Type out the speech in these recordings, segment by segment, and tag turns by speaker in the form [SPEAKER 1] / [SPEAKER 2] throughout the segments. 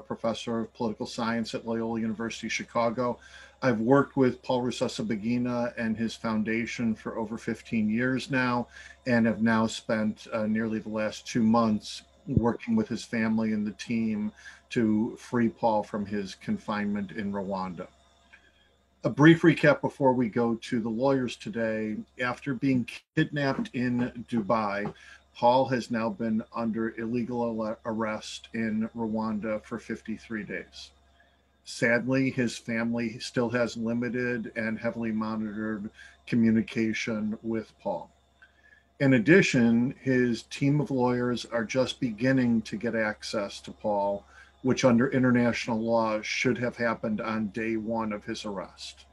[SPEAKER 1] professor of political science at Loyola University Chicago. I've worked with Paul Rusesabagina and his foundation for over 15 years now, and have now spent uh, nearly the last two months working with his family and the team to free Paul from his confinement in Rwanda. A brief recap before we go to the lawyers today. After being kidnapped in Dubai, Paul has now been under illegal arrest in Rwanda for 53 days. Sadly, his family still has limited and heavily monitored communication with Paul. In addition, his team of lawyers are just beginning to get access to Paul, which under international law should have happened on day one of his arrest.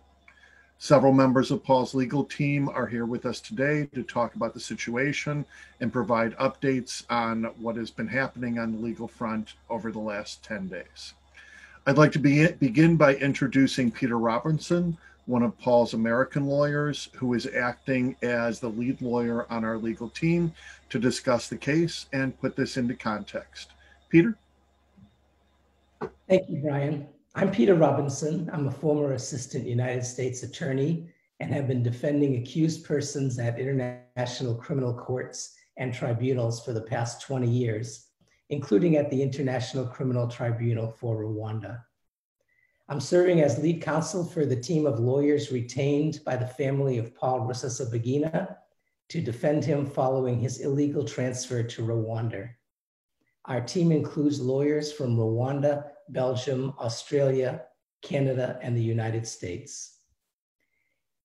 [SPEAKER 1] Several members of Paul's legal team are here with us today to talk about the situation and provide updates on what has been happening on the legal front over the last 10 days. I'd like to be, begin by introducing Peter Robinson, one of Paul's American lawyers, who is acting as the lead lawyer on our legal team to discuss the case and put this into context. Peter?
[SPEAKER 2] Thank you, Brian. I'm Peter Robinson. I'm a former assistant United States attorney and have been defending accused persons at international criminal courts and tribunals for the past 20 years, including at the International Criminal Tribunal for Rwanda. I'm serving as lead counsel for the team of lawyers retained by the family of Paul Rusesabagina to defend him following his illegal transfer to Rwanda. Our team includes lawyers from Rwanda, Belgium, Australia, Canada, and the United States.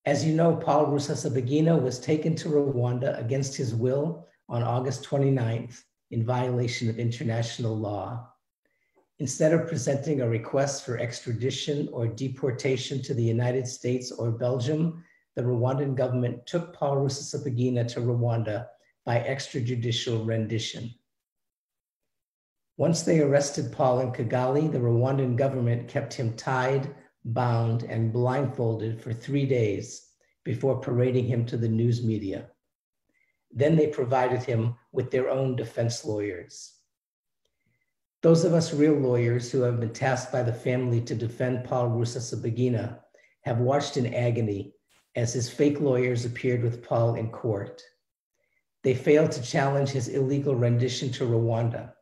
[SPEAKER 2] As you know, Paul Rusesabagina was taken to Rwanda against his will on August 29th in violation of international law. Instead of presenting a request for extradition or deportation to the United States or Belgium, the Rwandan government took Paul Rusesabagina to Rwanda by extrajudicial rendition. Once they arrested Paul in Kigali, the Rwandan government kept him tied, bound, and blindfolded for three days before parading him to the news media. Then they provided him with their own defense lawyers. Those of us real lawyers who have been tasked by the family to defend Paul Rusesabagina have watched in agony as his fake lawyers appeared with Paul in court. They failed to challenge his illegal rendition to Rwanda,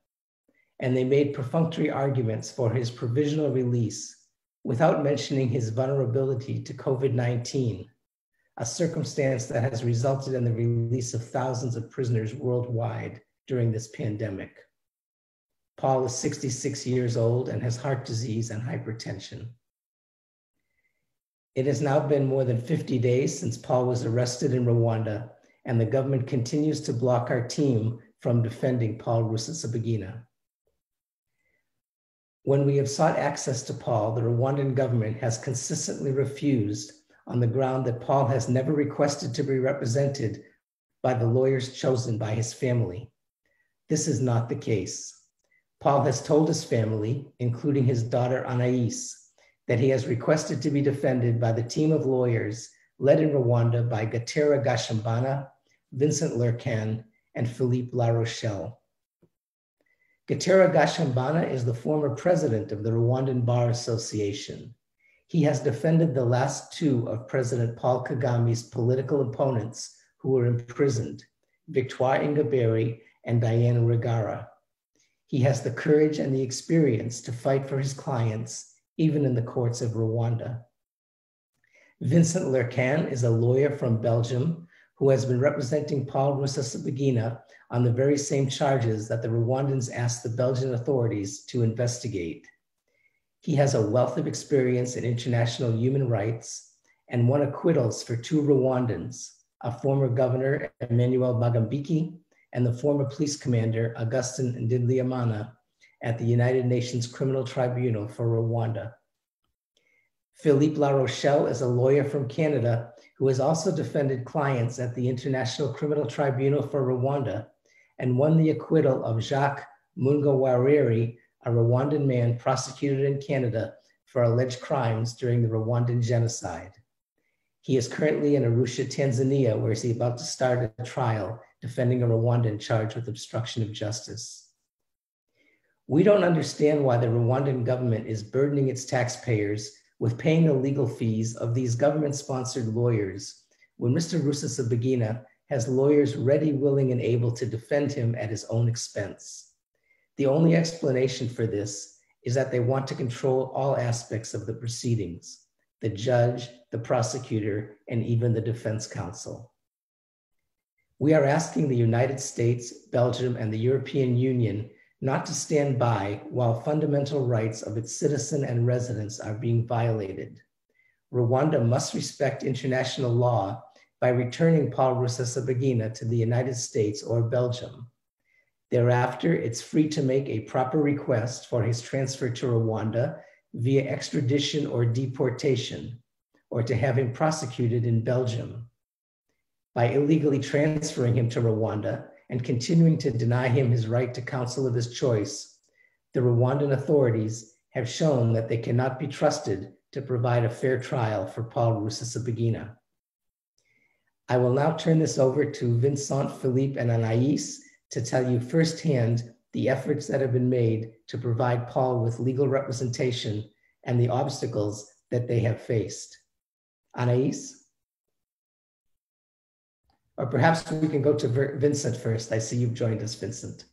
[SPEAKER 2] and they made perfunctory arguments for his provisional release without mentioning his vulnerability to COVID 19, a circumstance that has resulted in the release of thousands of prisoners worldwide during this pandemic. Paul is 66 years old and has heart disease and hypertension. It has now been more than 50 days since Paul was arrested in Rwanda, and the government continues to block our team from defending Paul Rusesabagina. When we have sought access to Paul, the Rwandan government has consistently refused on the ground that Paul has never requested to be represented by the lawyers chosen by his family. This is not the case. Paul has told his family, including his daughter Anais, that he has requested to be defended by the team of lawyers led in Rwanda by Gatera Gashabana, Vincent Lurquin, and Philippe Larochelle. Gatera Gashabana is the former president of the Rwandan Bar Association. He has defended the last two of President Paul Kagame's political opponents who were imprisoned, Victoire Ingabire and Diana Rwigara. He has the courage and the experience to fight for his clients, even in the courts of Rwanda. Vincent Lurquin is a lawyer from Belgium who has been representing Paul Rusesabagina on the very same charges that the Rwandans asked the Belgian authorities to investigate. He has a wealth of experience in international human rights and won acquittals for two Rwandans, a former governor, Emmanuel Bagambiki, and the former police commander, Augustin Ndindiliyimana, at the United Nations Criminal Tribunal for Rwanda. Philippe Larochelle is a lawyer from Canada who has also defended clients at the International Criminal Tribunal for Rwanda and won the acquittal of Jacques Mungwarere, a Rwandan man prosecuted in Canada for alleged crimes during the Rwandan genocide. He is currently in Arusha, Tanzania, where he's about to start a trial defending a Rwandan charged with obstruction of justice. We don't understand why the Rwandan government is burdening its taxpayers with paying the legal fees of these government sponsored lawyers when Mr. Rusesabagina has lawyers ready, willing, and able to defend him at his own expense. The only explanation for this is that they want to control all aspects of the proceedings the judge, the prosecutor, and even the defense counsel. We are asking the United States, Belgium, and the European Union not to stand by while fundamental rights of its citizen and residents are being violated. Rwanda must respect international law by returning Paul Rusesabagina to the United States or Belgium. Thereafter, it's free to make a proper request for his transfer to Rwanda via extradition or deportation, or to have him prosecuted in Belgium. By illegally transferring him to Rwanda, and continuing to deny him his right to counsel of his choice, the Rwandan authorities have shown that they cannot be trusted to provide a fair trial for Paul Rusesabagina. I will now turn this over to Vincent, Philippe, and Anais to tell you firsthand the efforts that have been made to provide Paul with legal representation and the obstacles that they have faced. Anais? Or perhaps we can go to Vincent first. I see you've joined us, Vincent.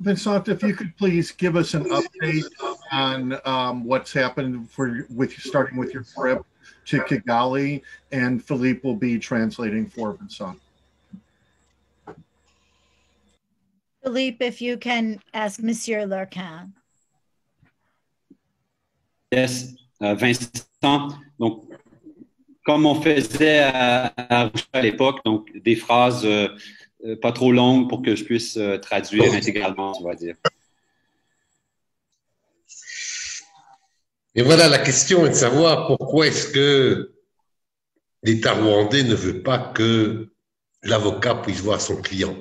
[SPEAKER 1] Vincent, if you could please give us an update on um, what's happened for with starting with your trip to Kigali, and Philippe will be translating for Vincent.
[SPEAKER 3] Philippe, if you can ask Monsieur Lurquin.
[SPEAKER 4] Yes, Vincent. Donc, comme on faisait à, à l'époque, donc des phrases euh, euh, pas trop longues pour que je puisse traduire intégralement, on va dire.
[SPEAKER 5] Et voilà, la question est de savoir pourquoi est-ce que l'État rwandais ne veut pas que l'avocat puisse voir son client.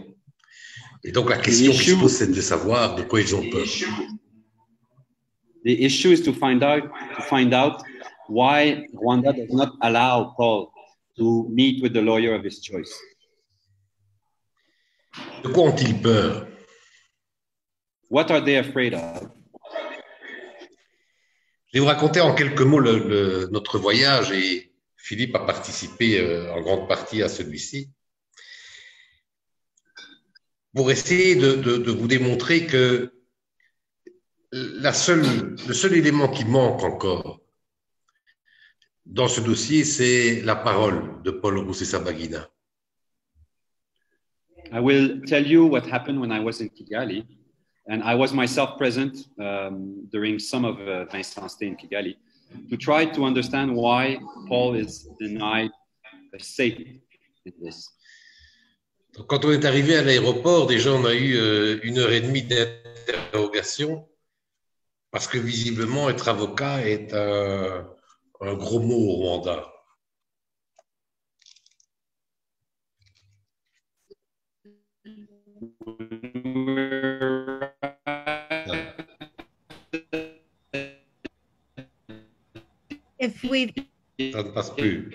[SPEAKER 5] Et donc la question qui se pose, c'est de savoir de quoi ils ont peur.
[SPEAKER 4] The issue is to find out to find out why Rwanda does not allow Paul to meet with the lawyer of his choice.
[SPEAKER 5] De quoi ont-ils peur?
[SPEAKER 4] What are they afraid of?
[SPEAKER 5] Je vais vous raconter en quelques mots le, le, notre voyage et Philippe a participé euh, en grande partie à celui-ci pour essayer de, de, de vous démontrer que la seule, le seul élément qui manque encore dans ce dossier, c'est la parole de Paul Rusesabagina.
[SPEAKER 4] I will tell you what happened when I was in Kigali, and I was myself present um, during some of uh, Vincent's stay in Kigali to try to understand why Paul is denied a safety in this.
[SPEAKER 5] Quand on est arrivé à l'aéroport, déjà on a eu euh, une heure et demie d'interrogation Parce que visiblement, être avocat est un, un gros mot au Rwanda. Ça ne passe plus.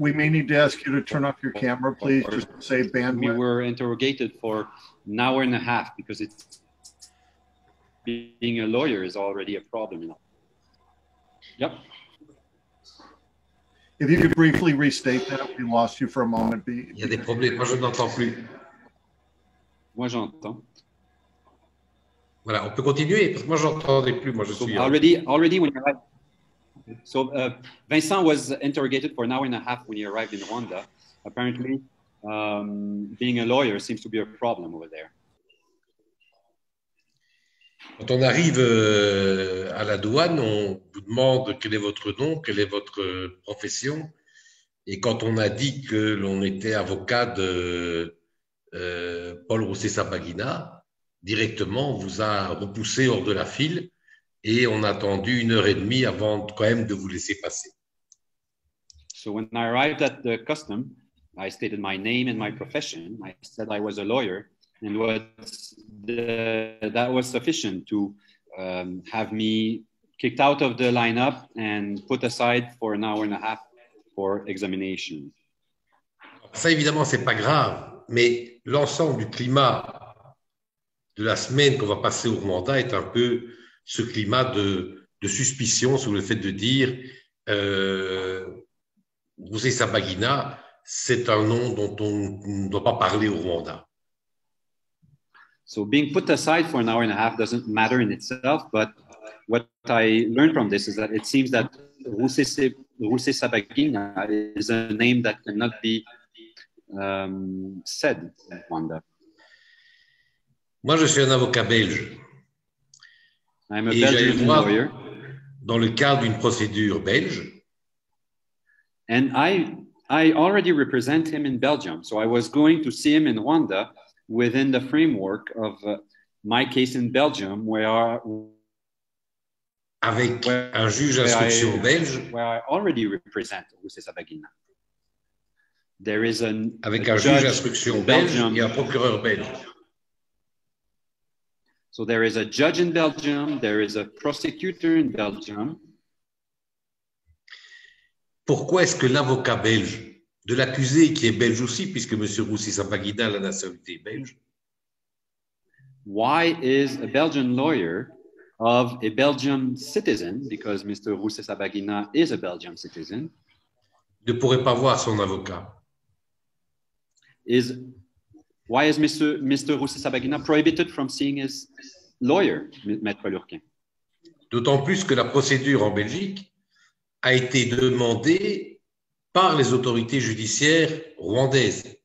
[SPEAKER 1] Philippe, we may need to ask you to turn off your camera, please. Just say bandwidth.
[SPEAKER 4] We were interrogated for an hour and a half because it's being a lawyer is already a problem. You know? Yep.
[SPEAKER 1] If you could briefly restate that, we lost you for a moment.
[SPEAKER 5] Il y a des problèmes. Moi, je n'entends plus.
[SPEAKER 4] Moi, j'entends.
[SPEAKER 5] Voilà, on peut continuer parce que moi, j'entendais plus. Moi, je suis.
[SPEAKER 4] Already, already when you arrived. So uh, Vincent was interrogated for an hour and a half when he arrived in Rwanda. Apparently, um, being a lawyer seems to be a problem over there.
[SPEAKER 5] Quand on arrive euh, à la douane, on vous demande quel est votre nom, quelle est votre profession. Et quand on a dit que l'on était avocat de euh, Paul Rousset-Sapagina, directement, on vous a repoussé hors de la file et on a attendu une heure et demie avant quand même de vous laisser passer.
[SPEAKER 4] So when I arrived at the custom, I stated my name and my profession. I said I was a lawyer and what that was sufficient to um, have me kicked out of the lineup and put aside for an hour and a half for examination.
[SPEAKER 5] Ça, évidemment, c'est pas grave, mais l'ensemble du climat de la semaine qu'on va passer au Rwanda est un peu ce climat de, de suspicion sur le fait de dire euh, Sabagina, c'est un nom dont on ne doit pas parler au Rwanda.
[SPEAKER 4] So being put aside for an hour and a half doesn't matter in itself, but what I learned from this is that it seems that Roussé Sabagina is a name that cannot be um, said in Rwanda.
[SPEAKER 5] Moi, je suis un avocat belge.
[SPEAKER 4] I'm a
[SPEAKER 5] Et j'allais voir
[SPEAKER 4] lawyer,
[SPEAKER 5] dans le cadre d'une procédure belge.
[SPEAKER 4] and I I already represent him in Belgium. So I was going to see him in Rwanda within the framework of uh, my case in Belgium, where
[SPEAKER 5] avec un juge d'instruction belge,
[SPEAKER 4] where I already represent Roussé Sabagina. There is an
[SPEAKER 5] avec
[SPEAKER 4] a
[SPEAKER 5] un juge d'instruction
[SPEAKER 4] in
[SPEAKER 5] belge et un procureur belge.
[SPEAKER 4] So there is a judge in Belgium, there is a prosecutor in Belgium.
[SPEAKER 5] Pourquoi est-ce que l'avocat belge de l'accusé, qui est belge aussi, puisque M. Roussi Sapagina a la nationalité belge,
[SPEAKER 4] Why is a Belgian lawyer of a Belgian citizen, because Mr. Roussé Sabagina is a Belgian citizen,
[SPEAKER 5] ne pourrait pas voir son avocat?
[SPEAKER 4] is why is Mr. Mr. Roussé Sabagina prohibited from seeing his lawyer, Maître Lurquin?
[SPEAKER 5] D'autant plus que la procédure en Belgique a été demandée par les autorités judiciaires rwandaises.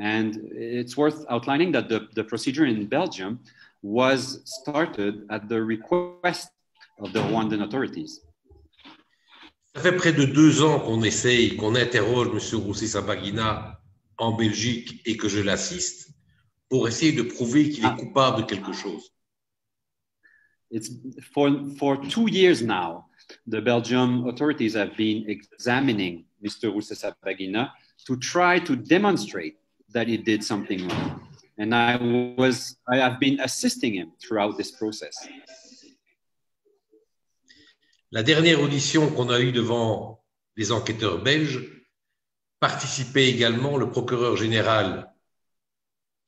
[SPEAKER 4] And it's worth outlining that the, the procedure in Belgium was started at the request of the Rwandan authorities.
[SPEAKER 5] Ça fait près de deux ans qu'on essaye, qu'on interroge M. Roussi Sapagina en Belgique et que je l'assiste pour essayer de prouver qu'il est coupable de quelque chose.
[SPEAKER 4] It's for, for two years now, the Belgium authorities have been examining Mr. Roussé Sabagina to try to demonstrate that he did something wrong. And I was, I have been assisting him throughout this process.
[SPEAKER 5] La dernière audition qu'on a eue devant les enquêteurs belges participait également le procureur général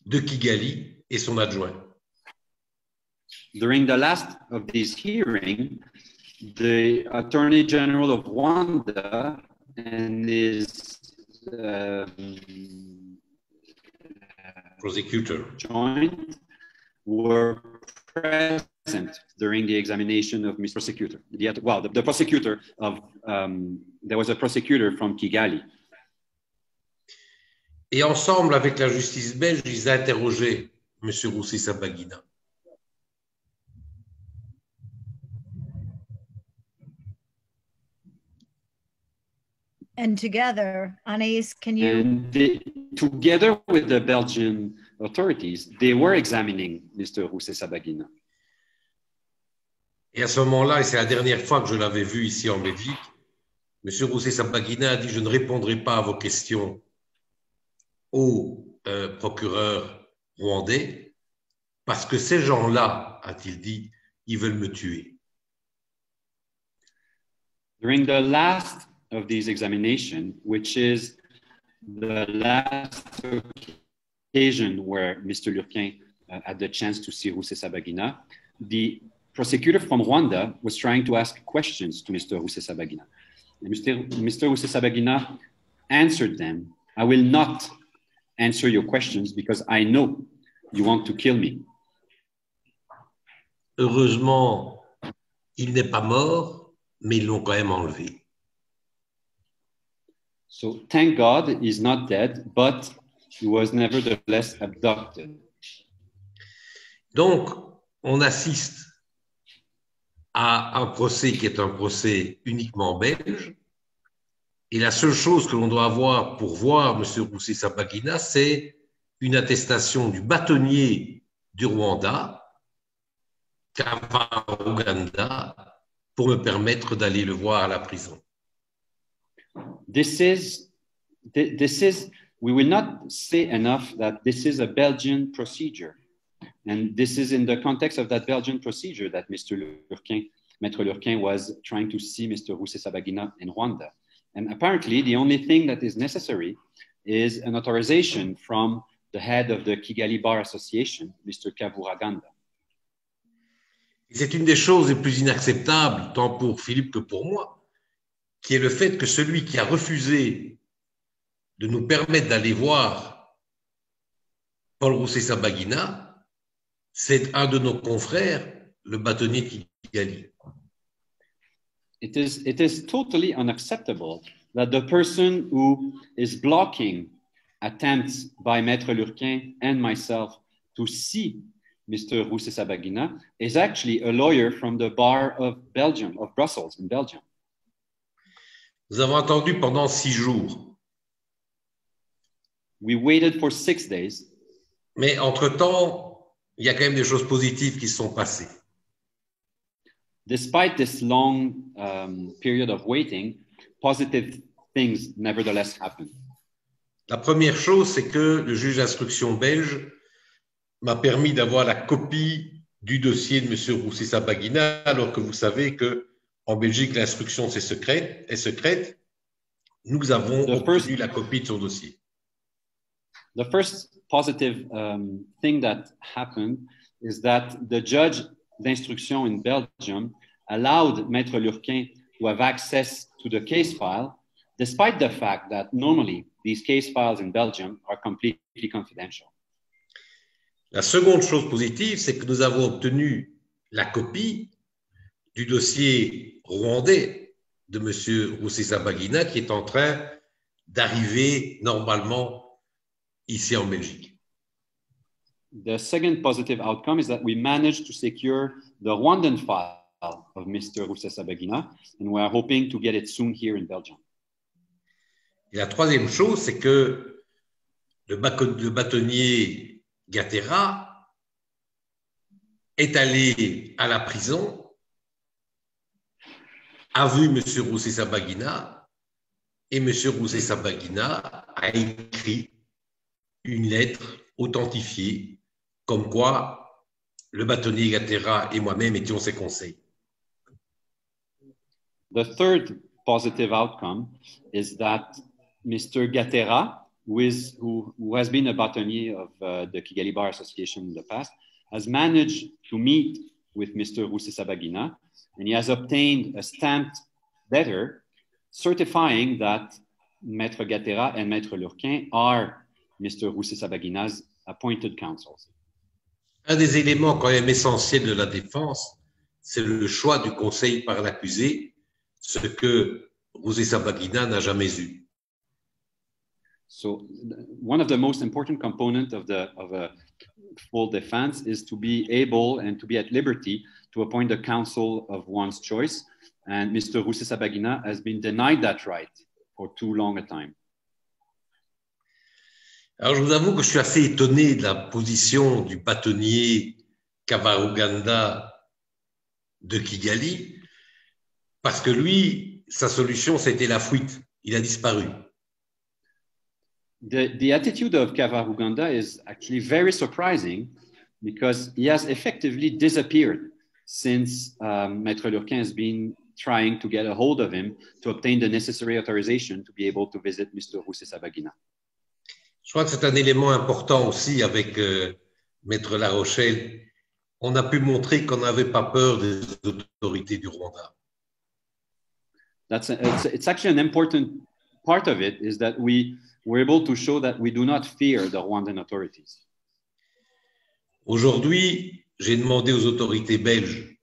[SPEAKER 5] de Kigali et son adjoint.
[SPEAKER 4] During the last of these hearings, the Attorney General of Rwanda and his um,
[SPEAKER 5] Prosecutor.
[SPEAKER 4] joint were present during the examination of Mr. Prosecutor. The, well, the, the prosecutor of, um, there was a prosecutor from Kigali.
[SPEAKER 5] Et ensemble avec la justice belge, ils interrogeaient M. Roussi Sabagina.
[SPEAKER 3] And together, Anais, can you,
[SPEAKER 4] And they, together with the Belgian authorities, they were examining Mr. Roussé Sabagina.
[SPEAKER 5] Et à ce moment-là, et c'est la dernière fois que je l'avais vu ici en Belgique, M. Roussi Sabagina a dit Je ne répondrai pas à vos questions au euh, procureur rwandais parce que ces gens-là, a-t-il dit, ils veulent me tuer.
[SPEAKER 4] During the last of these examinations, which is the last occasion where Mr. Lurquin uh, had the chance to see Roussé Sabagina, the prosecutor from Rwanda was trying to ask questions to Mr. Roussé Sabagina. Mr. Mr. Sabagina answered them, I will not answer your questions because I know you want to kill me.
[SPEAKER 5] Heureusement, il n'est pas mort, mais ils l'ont quand même enlevé.
[SPEAKER 4] So thank God he's not dead, but he was nevertheless abducted.
[SPEAKER 5] Donc, on assiste à un procès qui est un procès uniquement belge. Et la seule chose que l'on doit avoir pour voir M. Roussi Sapagina, c'est une attestation du bâtonnier du Rwanda, Kavaruganda, pour me permettre d'aller le voir à la prison.
[SPEAKER 4] This is, thi- this is, we will not say enough that this is a Belgian procedure. And this is in the context of that Belgian procedure that Mr. Lurquin, Maître Lurquin was trying to see Mr. Roussé Sabagina in Rwanda. And apparently, the only thing that is necessary is an authorization from the head of the Kigali Bar Association, Mr. Kavuraganda.
[SPEAKER 5] C'est une des choses les plus inacceptables, tant pour Philippe que pour moi, qui est le fait que celui qui a refusé de nous permettre d'aller voir Paul Roussé-Sabagina, c'est un de nos confrères, le bâtonnier Kigali.
[SPEAKER 4] It is, it is totally unacceptable that the person who is blocking attempts by Maître Lurquin and myself to see Mr. Rusesabagina is actually a lawyer from the bar of Belgium, of Brussels in Belgium.
[SPEAKER 5] Nous avons attendu pendant six jours.
[SPEAKER 4] We waited for six days,
[SPEAKER 5] Mais entre-temps, il y a quand même des choses positives qui se sont passées.
[SPEAKER 4] Despite this long um, period of waiting, positive things nevertheless happened.
[SPEAKER 5] La première chose, c'est que le juge d'instruction belge m'a permis d'avoir la copie du dossier de M. Roussé-Sabagina, alors que vous savez que en Belgique, l'instruction c'est secrète, est secrète. Nous avons
[SPEAKER 4] The
[SPEAKER 5] obtenu
[SPEAKER 4] first-
[SPEAKER 5] la copie de son dossier.
[SPEAKER 4] The first positive um, thing that happened is that the judge d'instruction in Belgium allowed Maître Lurquin to have access to the case file, despite the fact that normally these case files in Belgium are completely confidential.
[SPEAKER 5] La seconde chose positive, c'est que nous avons obtenu la copie du dossier rwandais de M. Roussé-Sabagina qui est en train d'arriver normalement ici en Belgique.
[SPEAKER 4] The second positive outcome is that we managed to secure the Rwandan file of Mr. Rusesabagina, and we are hoping to get it soon here in Belgium.
[SPEAKER 5] Et la troisième chose, c'est que le, bâtonnier Gatera est allé à la prison, a vu M. Roussé-Sabagina, et M. Roussé-Sabagina a écrit une lettre authentifiée, comme quoi le bâtonnier Gatera et moi-même étions ses conseils.
[SPEAKER 4] The third positive outcome is that Mr. Gatera, who, is, who, who has been a bâtonnier of uh, the Kigali Bar Association in the past, has managed to meet with Mr. Rusesabagina, and he has obtained a stamped letter certifying that Maître Gatera and Maître Lurquin are Mr. Rusesabagina's appointed counsels.
[SPEAKER 5] Un des éléments quand même essentiels de la défense, c'est le choix du conseil par l'accusé, ce que Rosé Sabagina n'a jamais eu.
[SPEAKER 4] So one of the most important component of the of a full defense is to be able and to be at liberty to appoint the counsel of one's choice. And Mr. Rusesabagina has been denied that right for too long a time.
[SPEAKER 5] Alors je vous avoue que je suis assez étonné de la position du bâtonnier Kavaruganda de Kigali, parce que lui, sa solution, c'était la fuite. Il a disparu.
[SPEAKER 4] The, the attitude of Kavaruganda is actually very surprising because he has effectively disappeared since um, Maître Lurquin has been trying to get a hold of him to obtain the necessary authorization to be able to visit Mr. Rusesabagina.
[SPEAKER 5] Je crois que c'est un élément important aussi avec euh, Maître La Rochelle. On a pu montrer qu'on n'avait pas peur des autorités du Rwanda.
[SPEAKER 4] That's a, it's, it's actually an important part of it is that we were able to show that we do not fear the Rwandan authorities.
[SPEAKER 5] Aujourd'hui, j'ai demandé aux autorités belges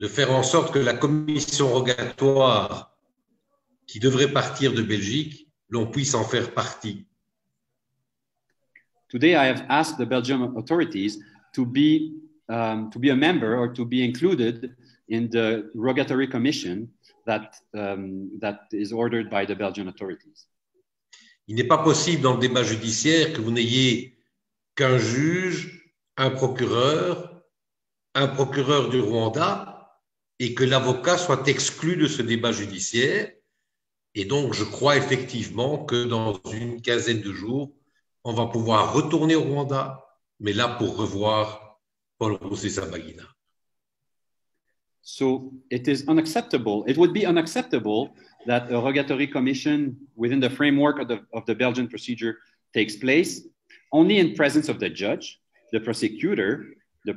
[SPEAKER 5] de faire en sorte que la commission rogatoire qui devrait partir de Belgique, l'on puisse en faire partie.
[SPEAKER 4] Today, I have asked the Belgian authorities to be um, to be a member or to be included in the rogatory commission that um, that is ordered by the Belgian authorities.
[SPEAKER 5] Il n'est pas possible dans le débat judiciaire que vous n'ayez qu'un juge, un procureur, un procureur du Rwanda et que l'avocat soit exclu de ce débat judiciaire. Et donc, je crois effectivement que dans une quinzaine de jours, on va pouvoir retourner au Rwanda, mais là pour revoir Paul Roussé-Sabagina.
[SPEAKER 4] So it is unacceptable. It would be unacceptable that a rogatory commission within the framework of the, of the Belgian procedure takes place only in presence of the judge, the prosecutor, the,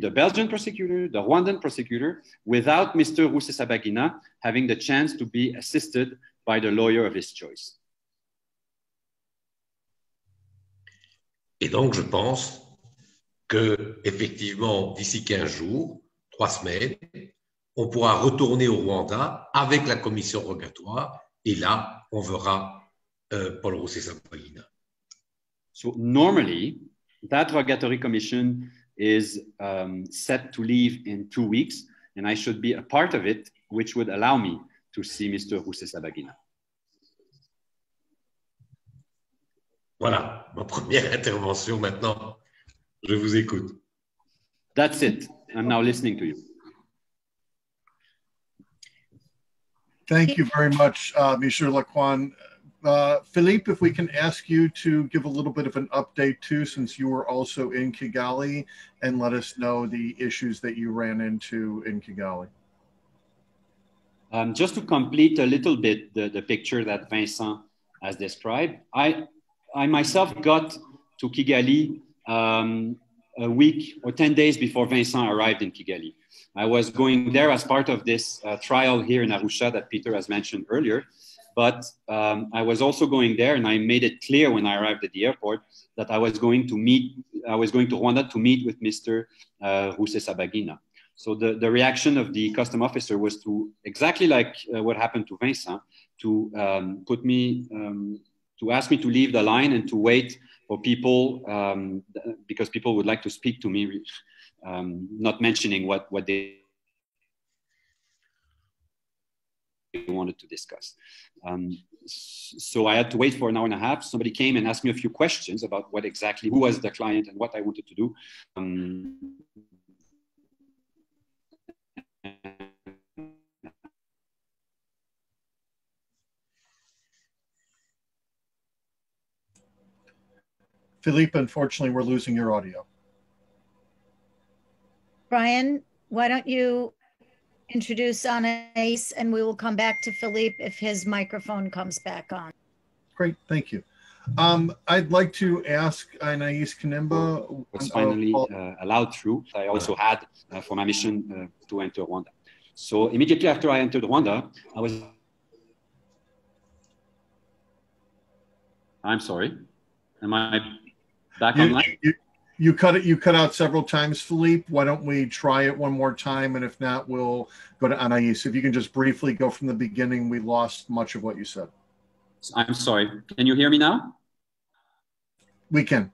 [SPEAKER 4] the Belgian prosecutor, the Rwandan prosecutor, without Mr. Rusesabagina having the chance to be assisted by the lawyer of his choice.
[SPEAKER 5] Et donc, je pense que, effectivement, d'ici 15 jours, trois semaines, on pourra retourner au Rwanda avec la commission rogatoire et là, on verra euh, Paul Rusesabagina.
[SPEAKER 4] So normally, that rogatory commission is um, set to leave in two weeks, and I should be a part of it, which would allow me to see Mr. Rusesabagina.
[SPEAKER 5] Voilà, ma première intervention maintenant. Je vous écoute.
[SPEAKER 4] That's it. I'm now listening to you.
[SPEAKER 1] Thank you very much, uh, Monsieur Lurquin. Uh, Philippe, if we can ask you to give a little bit of an update too, since you were also in Kigali, and let us know the issues that you ran into in Kigali.
[SPEAKER 4] Um, just to complete a little bit the, the picture that Vincent has described, I, I myself got to Kigali um, a week or 10 days before Vincent arrived in Kigali. I was going there as part of this uh, trial here in Arusha that Peter has mentioned earlier. But um, I was also going there, and I made it clear when I arrived at the airport that I was going to meet, I was going to Rwanda to meet with Mr. Uh, Rusesabagina. So the, the reaction of the custom officer was to exactly like uh, what happened to Vincent, to um, put me, um, to ask me to leave the line and to wait for people um, because people would like to speak to me, um, not mentioning what, what they wanted to discuss. Um, so I had to wait for an hour and a half. Somebody came and asked me a few questions about what exactly, who was the client and what I wanted to do.
[SPEAKER 1] Philippe, unfortunately, we're losing your audio.
[SPEAKER 3] Brian, why don't you introduce Anais and we will come back to Philippe if his microphone comes back on.
[SPEAKER 1] Great, thank you. Um, I'd like to ask Anais Kanimba.
[SPEAKER 4] was finally uh, allowed through. I also had uh, for my mission uh, to enter Rwanda. So immediately after I entered Rwanda, I was. I'm sorry. Am I back
[SPEAKER 1] you,
[SPEAKER 4] online?
[SPEAKER 1] You, you cut it. You cut out several times, Philippe. Why don't we try it one more time? And if not, we'll go to Anais. If you can just briefly go from the beginning, we lost much of what you said.
[SPEAKER 4] I'm sorry. Can you hear me now?
[SPEAKER 1] We can.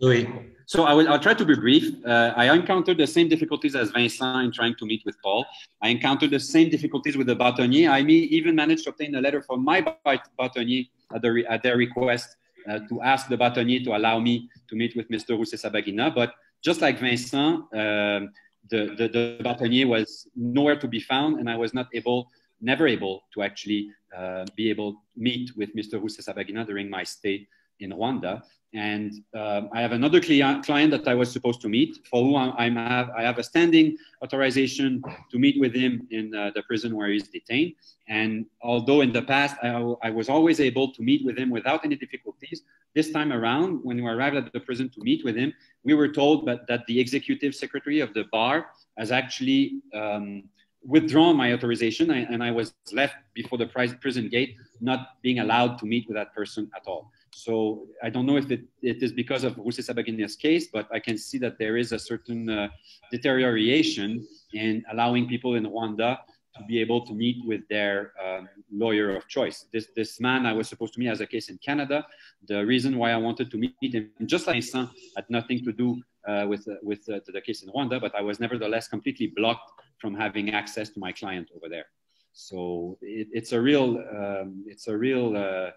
[SPEAKER 5] Oui.
[SPEAKER 4] So I will, I'll try to be brief. Uh, I encountered the same difficulties as Vincent in trying to meet with Paul. I encountered the same difficulties with the bâtonnier. I even managed to obtain a letter from my bâtonnier at, the, at their request uh, to ask the bâtonnier to allow me to meet with Mr. Rusesabagina. But just like Vincent, um, the, the, the bâtonnier was nowhere to be found, and I was not able, never able to actually uh, be able to meet with Mr. Rusesabagina during my stay in Rwanda. And um, I have another client, that I was supposed to meet, for whom I, am have, I have a standing authorization to meet with him in uh, the prison where he's detained. And although in the past I, I, was always able to meet with him without any difficulties, this time around, when we arrived at the prison to meet with him, we were told that, that the executive secretary of the bar has actually um, withdrawn my authorization, and I was left before the prison gate, not being allowed to meet with that person at all. So I don't know if it, it is because of Rusesabagina's case, but I can see that there is a certain uh, deterioration in allowing people in Rwanda to be able to meet with their um, lawyer of choice. This, this man I was supposed to meet as a case in Canada. The reason why I wanted to meet him, just like Vincent, had nothing to do uh, with, uh, with uh, the case in Rwanda, but I was nevertheless completely blocked from having access to my client over there. So it, it's a real, um, it's a real uh,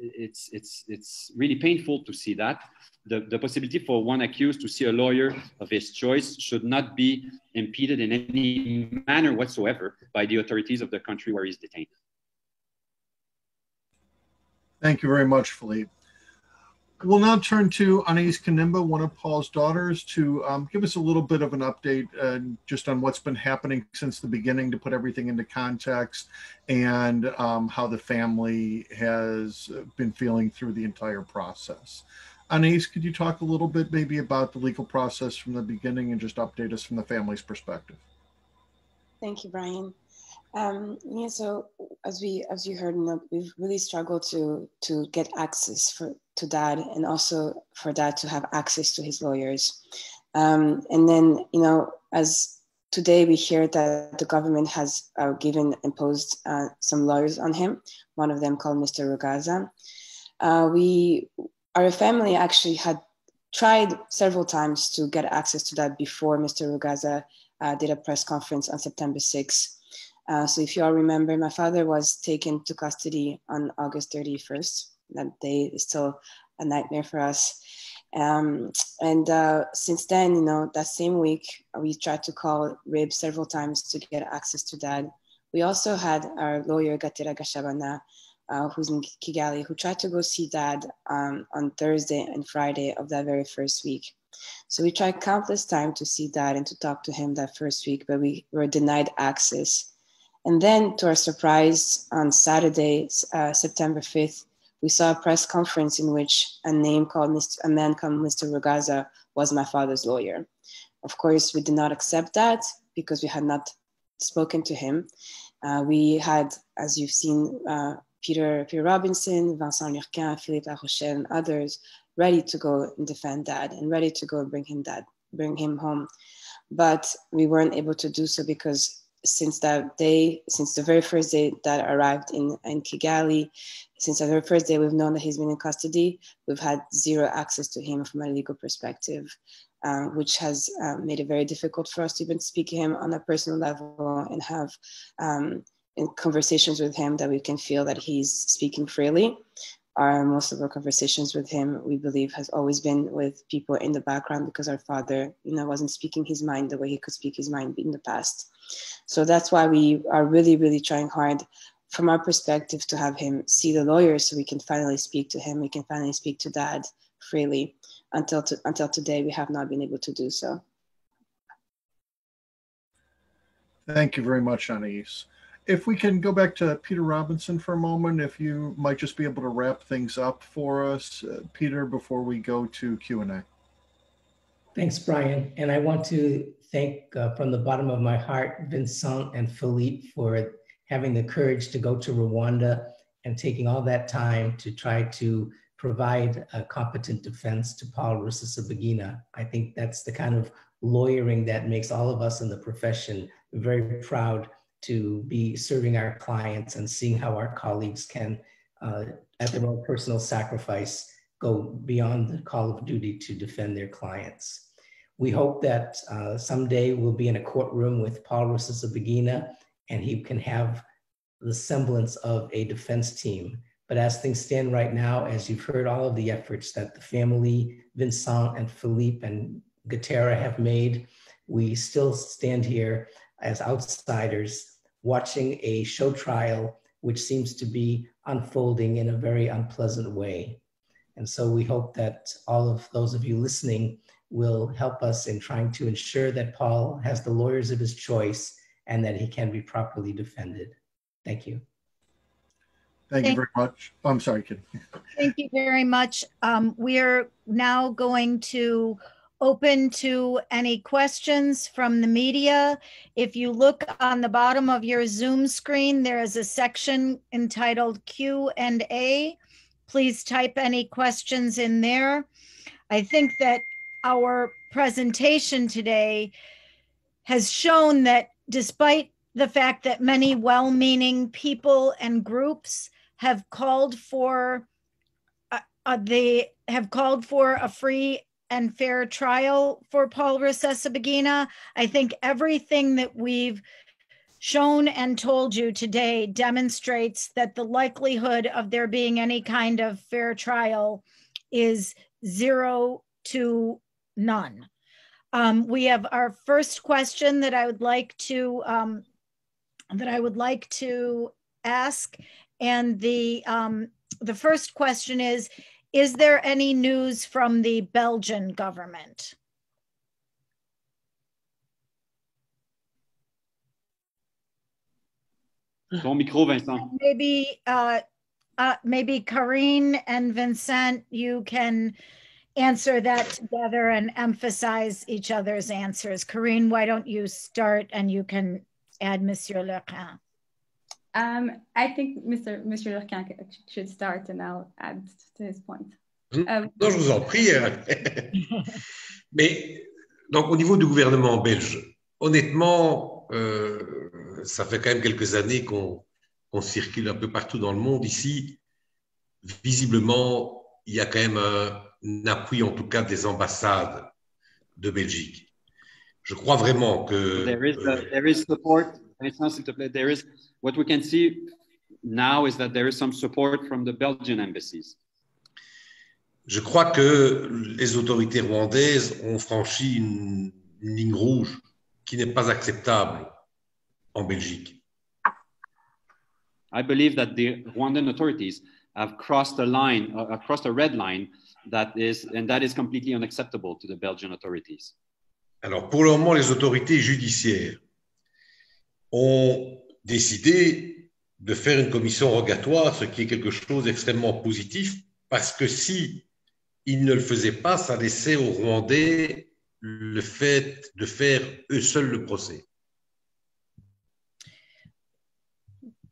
[SPEAKER 4] it's it's it's really painful to see that the, the possibility for one accused to see a lawyer of his choice should not be impeded in any manner whatsoever by the authorities of the country where he's detained.
[SPEAKER 1] Thank you very much, Philippe. We'll now turn to Anais Kanimba, one of Paul's daughters, to um, give us a little bit of an update uh, just on what's been happening since the beginning to put everything into context and um, how the family has been feeling through the entire process. Anais, could you talk a little bit maybe about the legal process from the beginning and just update us from the family's perspective?
[SPEAKER 6] Thank you, Brian. Um, yeah, so as we as you heard, we've really struggled to to get access for to dad, and also for dad to have access to his lawyers. Um, and then, you know, as today we hear that the government has uh, given imposed uh, some lawyers on him. One of them called Mr. Rugaza. Uh, we, our family actually had tried several times to get access to that before Mr. Rugaza uh, did a press conference on September 6th. Uh, so if you all remember, my father was taken to custody on August 31st. That day is still a nightmare for us. Um, and uh, since then, you know, that same week, we tried to call RIB several times to get access to dad. We also had our lawyer, Gatera Gashabana, uh, who's in Kigali, who tried to go see dad um, on Thursday and Friday of that very first week. So we tried countless times to see dad and to talk to him that first week, but we were denied access. And then, to our surprise, on Saturday, uh, September 5th, we saw a press conference in which a name called Mr. a man called Mr. Rugaza was my father's lawyer. Of course, we did not accept that because we had not spoken to him. Uh, we had, as you've seen, uh, Peter, Peter Robinson, Vincent Lurquin, Philippe Larochelle, and others ready to go and defend dad and ready to go and bring him dad, bring him home. But we weren't able to do so because since that day, since the very first day that arrived in, in Kigali, since the very first day we've known that he's been in custody, we've had zero access to him from a legal perspective, uh, which has uh, made it very difficult for us to even speak to him on a personal level and have um, conversations with him that we can feel that he's speaking freely. Our most of our conversations with him, we believe, has always been with people in the background because our father, you know, wasn't speaking his mind the way he could speak his mind in the past. So that's why we are really, really trying hard from our perspective to have him see the lawyer so we can finally speak to him. We can finally speak to dad freely. Until, to, until today, we have not been able to do so.
[SPEAKER 1] Thank you very much, Anais. If we can go back to Peter Robinson for a moment, if you might just be able to wrap things up for us, uh, Peter, before we go to Q&A.
[SPEAKER 2] Thanks, Brian. And I want to thank uh, from the bottom of my heart Vincent and Philippe for having the courage to go to Rwanda and taking all that time to try to provide a competent defense to Paul Rusesabagina. I think that's the kind of lawyering that makes all of us in the profession very proud to be serving our clients and seeing how our colleagues can, uh, at their own personal sacrifice, go beyond the call of duty to defend their clients. We hope that uh, someday we'll be in a courtroom with Paul Rusesabagina and he can have the semblance of a defense team. But as things stand right now, as you've heard all of the efforts that the family, Vincent and Philippe and Gatera have made, we still stand here as outsiders watching a show trial which seems to be unfolding in a very unpleasant way. And so we hope that all of those of you listening will help us in trying to ensure that Paul has the lawyers of his choice and that he can be properly defended. Thank you.
[SPEAKER 1] Thank, Thank you very much. Oh, I'm sorry, kid.
[SPEAKER 3] Thank you very much. Um, we are now going to open to any questions from the media. If you look on the bottom of your Zoom screen, there is a section entitled Q and A. Please type any questions in there. I think that our presentation today has shown that despite the fact that many well meaning people and groups have called for uh, uh, they have called for a free and fair trial for Paul Rusesabagina. I think everything that we've shown and told you today demonstrates that the likelihood of there being any kind of fair trial is zero to none. Um, we have our first question that I would like to um, that I would like to ask, and the um, the first question is: is there any news from the Belgian government?
[SPEAKER 4] Ton micro, Vincent.
[SPEAKER 3] Maybe, uh, uh, maybe Carine and Vincent, you can answer that together and emphasize each other's answers. Carine, why don't you start and you can add Monsieur Lurquin?
[SPEAKER 7] Um, I think Mr. Monsieur Lurquin should start and I'll add to his point.
[SPEAKER 5] Non, je vous en prie. hein. Mais donc au niveau du gouvernement belge, honnêtement, euh, ça fait quand même quelques années qu'on qu'on circule un peu partout dans le monde. Ici, visiblement, il y a quand même un, un appui, en tout cas, des ambassades de Belgique. Je crois vraiment que
[SPEAKER 4] There is,
[SPEAKER 5] euh,
[SPEAKER 4] uh, there is support. Vincent, s'il te plaît. There is, what we can see now is that there is some support from the Belgian embassies.
[SPEAKER 5] Je crois que les autorités rwandaises ont franchi une, une ligne rouge qui n'est pas acceptable en Belgique.
[SPEAKER 4] I believe that the Rwandan authorities have crossed a line, uh, crossed a red line that is, and that is completely unacceptable to the Belgian authorities.
[SPEAKER 5] Alors, pour le moment, les autorités judiciaires ont décidé de faire une commission rogatoire, ce qui est quelque chose d'extrêmement positif, parce que si ils ne le faisaient pas, ça laissait aux Rwandais le fait de faire eux seuls le procès.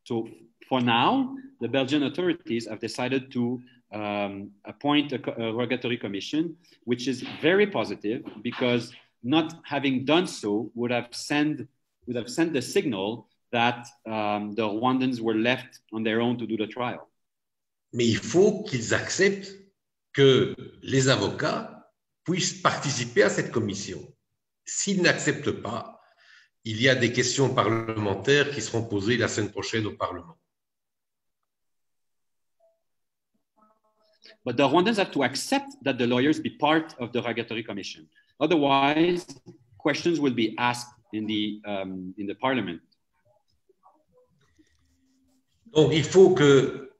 [SPEAKER 4] So for now, the Belgian authorities have decided to um, appoint a, co- a rogatory commission, which is very positive because not having done so would have sent would have sent the signal that um, the Rwandans were left on their own to do the trial.
[SPEAKER 5] Mais il faut qu'ils acceptent que les avocats puissent participer à cette commission. S'ils n'acceptent pas, il y a des questions parlementaires qui seront posées la semaine prochaine au Parlement.
[SPEAKER 4] But the Rwandans have to accept that the lawyers be part of the rogatory commission. Otherwise, questions will be asked in the um, in the parliament.
[SPEAKER 5] Donc, il faut que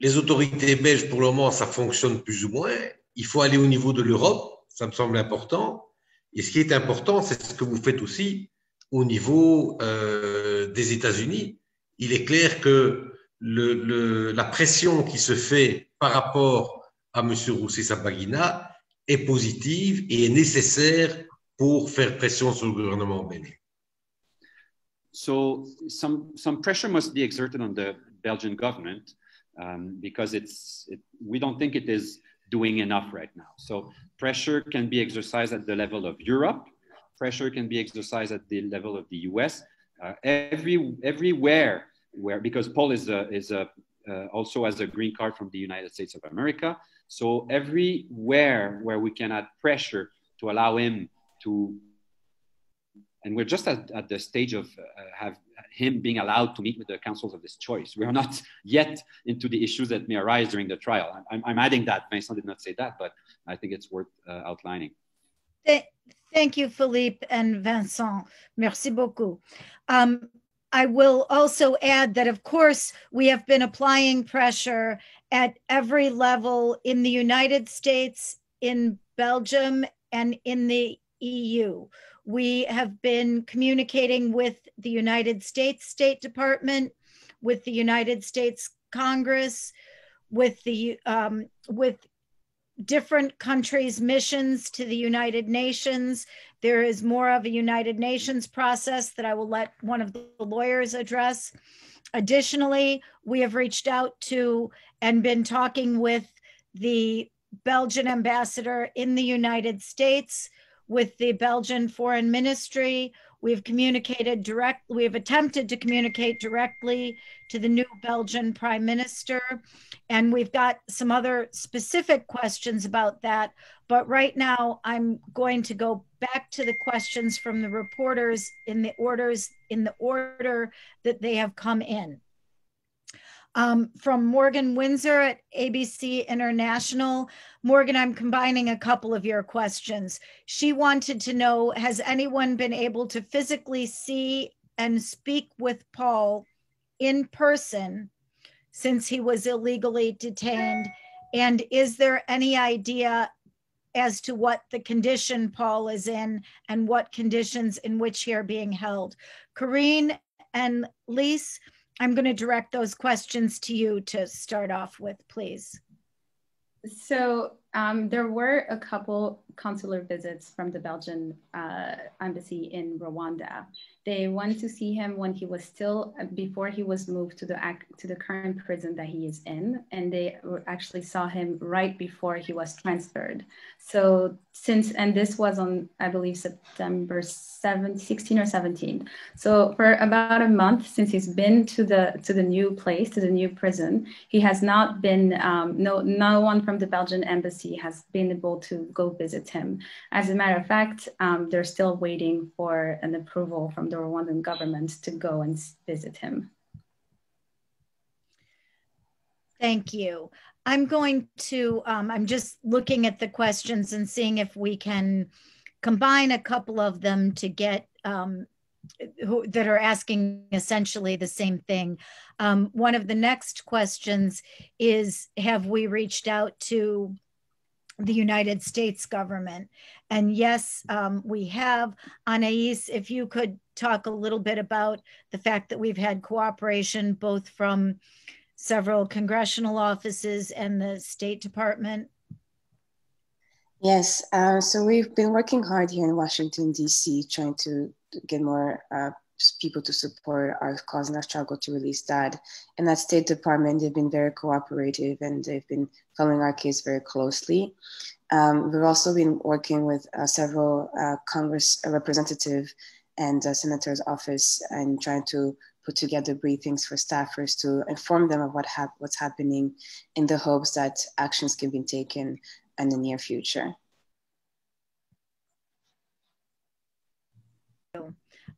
[SPEAKER 5] les autorités belges, pour le moment, ça fonctionne plus ou moins. Il faut aller au niveau de l'Europe, ça me semble important. Et ce qui est important, c'est ce que vous faites aussi au niveau euh, des États-Unis. Il est clair que le, le- la pression qui se fait par rapport à M. Roussé-Sabagina est positive et est nécessaire pour faire pression sur le gouvernement belge.
[SPEAKER 4] So some some pressure must be exerted on the Belgian government um, because it's it, we don't think it is doing enough right now. So pressure can be exercised at the level of Europe. Pressure can be exercised at the level of the U.S. Uh, every everywhere where because Paul is a, is a uh, also has a green card from the United States of America. So everywhere where we can add pressure to allow him to and we're just at, at the stage of uh, have him being allowed to meet with the counsels of his choice. We are not yet into the issues that may arise during the trial. I'm, I'm, I'm adding that. Vincent did not say that, but I think it's worth uh, outlining.
[SPEAKER 3] Thank you, Philippe and Vincent. Merci beaucoup. Um, I will also add that, of course, we have been applying pressure at every level in the United States, in Belgium, and in the EU. We have been communicating with the United States State Department, with the United States Congress, with the um, with different countries' missions to the United Nations. There is more of a United Nations process that I will let one of the lawyers address. Additionally, we have reached out to and been talking with the Belgian ambassador in the United States, with the Belgian Foreign Ministry. We've communicated direct, we have attempted to communicate directly to the new Belgian Prime Minister. And we've got some other specific questions about that. But right now, I'm going to go back to the questions from the reporters in the orders, in the order that they have come in. Um, from Morgan Winsor at ABC International. Morgan, I'm combining a couple of your questions. She wanted to know Has anyone been able to physically see and speak with Paul in person since he was illegally detained And is there any idea as to what the condition Paul is in and what conditions in which he are being held? Carine and Lise, I'm going to direct those questions to you to start off with, please.
[SPEAKER 7] So um, there were a couple consular visits from the Belgian uh, embassy in Rwanda. They went to see him when he was still before he was moved to the to the current prison that he is in, and they actually saw him right before he was transferred. So since and this was on I believe September 7, 16 or 17. So for about a month since he's been to the to the new place to the new prison, he has not been um, no no one from the Belgian embassy has been able to go visit him. As a matter of fact, um, they're still waiting for an approval from the Rwandan government to go and visit him.
[SPEAKER 3] Thank you. I'm going to, um, I'm just looking at the questions and seeing if we can combine a couple of them to get um, who, that are asking essentially the same thing. Um, one of the next questions is Have we reached out to the United States government? And yes, um, we have. Anais, if you could talk a little bit about the fact that we've had cooperation both from several congressional offices and the State Department.
[SPEAKER 6] Yes, uh, so we've been working hard here in Washington, D.C., trying to get more uh, people to support our cause and our struggle to release dad. And that State Department, they've been very cooperative and they've been following our case very closely. Um, we've also been working with uh, several uh, Congress representative and uh, senator's office and trying to put together briefings for staffers to inform them of what hap- what's happening in the hopes that actions can be taken in the near future.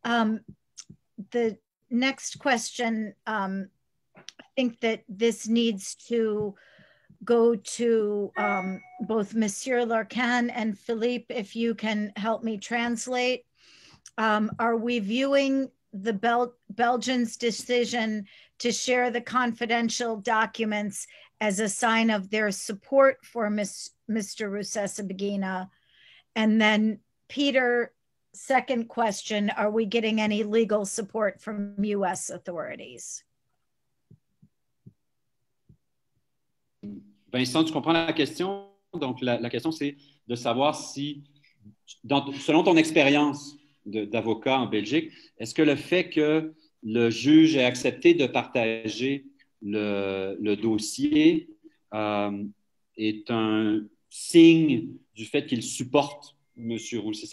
[SPEAKER 3] Um, the next question, um, I think that this needs to go to um, both Monsieur Lurquin and Philippe, if you can help me translate. Um, are we viewing the Bel Belgians' decision to share the confidential documents as a sign of their support for Ms., Mr. Rusesabagina? And then Peter, second question, are we getting any legal support from US authorities?
[SPEAKER 4] Vincent, tu comprends la question? Donc, la, la question, c'est de savoir si, dans, selon ton expérience d'avocat en Belgique, est-ce que le fait que le juge ait accepté de partager le, le dossier euh, est un signe du fait qu'il supporte M. Roussi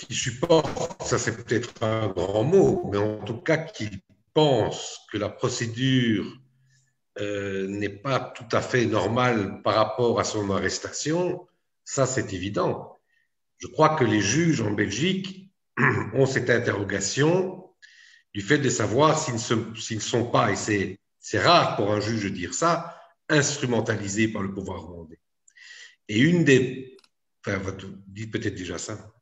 [SPEAKER 5] Qu'il supporte, ça c'est peut-être un grand mot, mais en tout cas qu'il pense que la procédure euh, n'est pas tout à fait normale par rapport à son arrestation, ça c'est évident. Je crois que les juges en Belgique ont cette interrogation du fait de savoir s'ils ne, sont pas, et c'est rare pour un juge de dire ça, instrumentalisés par le pouvoir rwandais. Et une des... Enfin, dites peut-être déjà ça.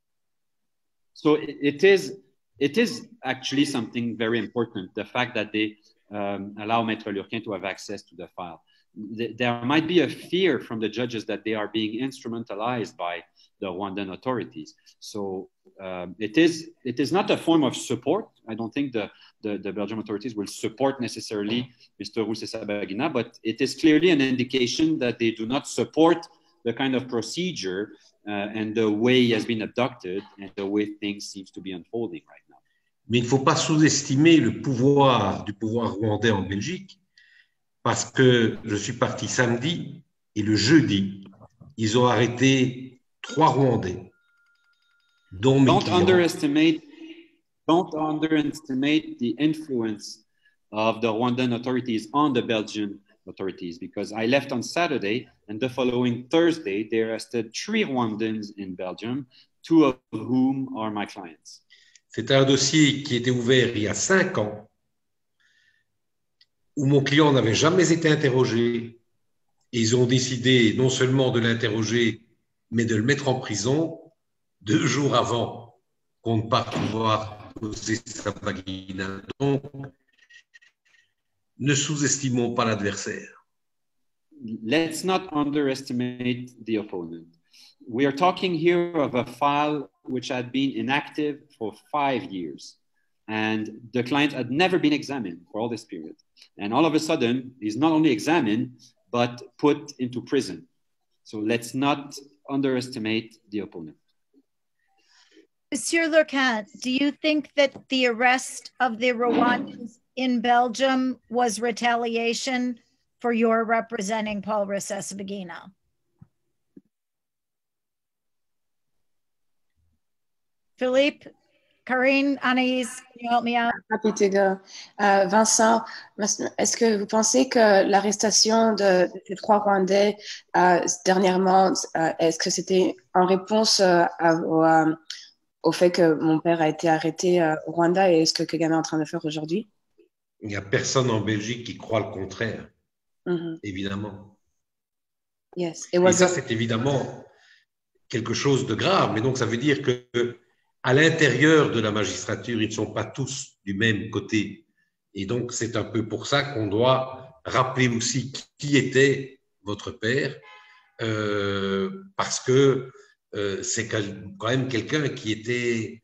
[SPEAKER 4] So it is, it is actually something very important, the fact that they um, allow Maître Lurquin to have access to the file. There might be a fear from the judges that they are being instrumentalized by the Rwandan authorities. So um, it is it is not a form of support. I don't think the, the, the Belgian authorities will support necessarily Mr. Rusesabagina, but it is clearly an indication that they do not support the kind of procedure and the way he has been abducted and the way things seems to be unfolding right now.
[SPEAKER 5] Mais il ne faut pas sous-estimer le pouvoir du pouvoir rwandais en Belgique, parce que je suis parti samedi et le jeudi, ils ont arrêté trois Rwandais, dont mes
[SPEAKER 4] don't underestimate, don't underestimate the influence of the Rwandan authorities on the Belgian authorities because I left on Saturday and the following Thursday they arrested three Rwandans in Belgium, two of whom are my clients.
[SPEAKER 5] C'est un dossier qui était ouvert il y a cinq ans, où mon client n'avait jamais été interrogé. Et ils ont décidé non seulement de l'interroger, mais de le mettre en prison deux jours avant qu'on ne pas pouvoir poser sa vagina. Donc, ne sous-estimons pas l'adversaire.
[SPEAKER 4] Let's not underestimate the opponent. We are talking here of a file which had been inactive for five years, and the client had never been examined for all this period. And all of a sudden, he's not only examined, but put into prison. So let's not underestimate the opponent.
[SPEAKER 3] Monsieur Lurquin, do you think that the arrest of the Rwandans in Belgium was retaliation for your representing Paul Rusesabagina? Philippe, Karine, Anaïs, can you help me out?
[SPEAKER 6] Happy to go. Euh, Vincent, est-ce que vous pensez que l'arrestation de, ces trois Rwandais euh, dernièrement, euh, est-ce que c'était en réponse euh, au, au, fait que mon père a été arrêté au Rwanda et est-ce que Kagame est en train de faire aujourd'hui?
[SPEAKER 5] Il n'y a personne en Belgique qui croit le contraire, mm -hmm. évidemment.
[SPEAKER 6] Yes,
[SPEAKER 5] it was et ça, c'est évidemment quelque chose de grave, mais donc ça veut dire que à l'intérieur de la magistrature, ils ne sont pas tous du même côté. Et donc, c'est un peu pour ça qu'on doit rappeler aussi qui était votre père, euh, parce que euh, c'est quand même quelqu'un qui était,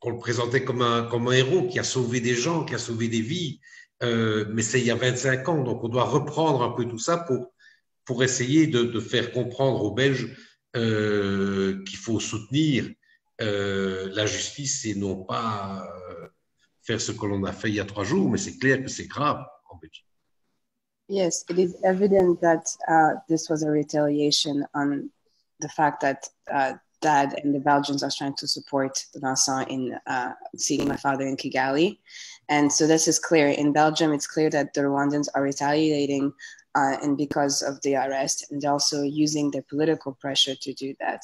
[SPEAKER 5] qu'on le présentait comme un, héros, qui a sauvé des gens, qui a sauvé des vies, euh, mais c'est il y a 25 ans, donc on doit reprendre un peu tout ça pour, essayer de, faire comprendre aux Belges euh, qu'il faut soutenir euh, la justice et non pas faire ce que l'on a fait il y a trois jours, mais c'est clair que c'est grave en Belgique.
[SPEAKER 6] Yes, it is evident that uh, this was a retaliation on the fact that uh, Dad and the Belgians are trying to support Vincent in uh, seeing my father in Kigali. And so this is clear. In Belgium, it's clear that the Rwandans are retaliating uh, and because of the arrest, and also using the political pressure to do that.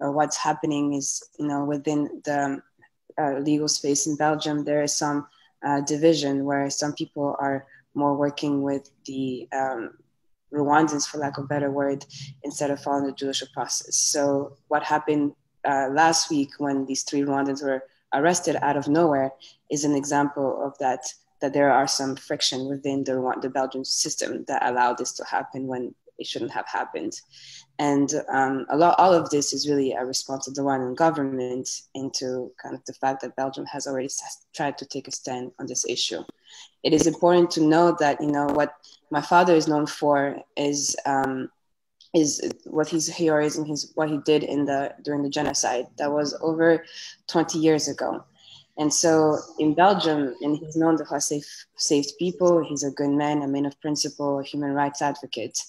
[SPEAKER 6] Uh, what's happening is, you know, within the uh, legal space in Belgium, there is some uh, division where some people are more working with the um, Rwandans, for lack of a better word, instead of following the judicial process. So, what happened uh, last week when these three Rwandans were arrested out of nowhere is an example of that that there are some friction within the, the Belgian system that allowed this to happen when it shouldn't have happened. And um, a lot, all of this is really a response of the Rwandan government into kind of the fact that Belgium has already tried to take a stand on this issue. It is important to know that, you know, what my father is known for is um, is what he's heroism, his what he did in the during the genocide that was over 20 years ago and so in Belgium, and he's known to safe, saved people. He's a good man, a man of principle, a human rights advocate.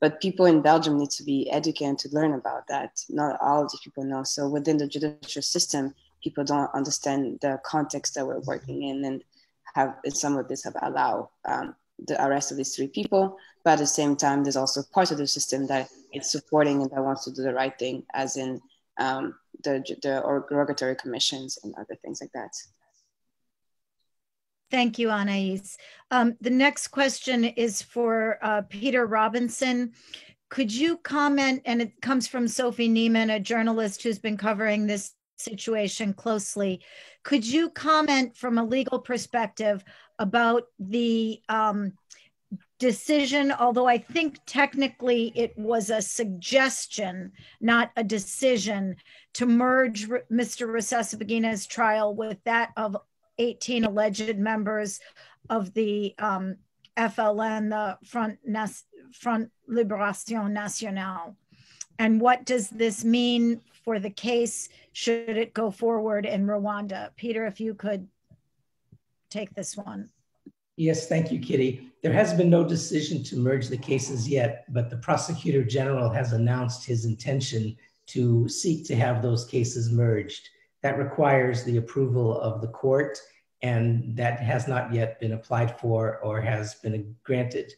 [SPEAKER 6] But people in Belgium need to be educated to learn about that. Not all of these people know. So within the judicial system, people don't understand the context that we're working in, and have some of this have allowed um, the arrest of these three people. But at the same time, there's also parts of the system that it's supporting and that wants to do the right thing, as in um, the, the rogatory commissions and other things like that.
[SPEAKER 3] Thank you, Anais. Um, the next question is for uh, Peter Robinson. Could you comment, and it comes from Sophie Neiman, a journalist who's been covering this situation closely. Could you comment from a legal perspective about the um, decision, although I think technically it was a suggestion, not a decision, to merge Mr. Rusesabagina's trial with that of 18 alleged members of the um, FLN, the Front, Nas- Front Liberation Nationale. And what does this mean for the case should it go forward in Rwanda? Peter, if you could take this one.
[SPEAKER 2] Yes, thank you, Kitty. There has been no decision to merge the cases yet, but the prosecutor general has announced his intention to seek to have those cases merged. That requires the approval of the court, and that has not yet been applied for or has been granted.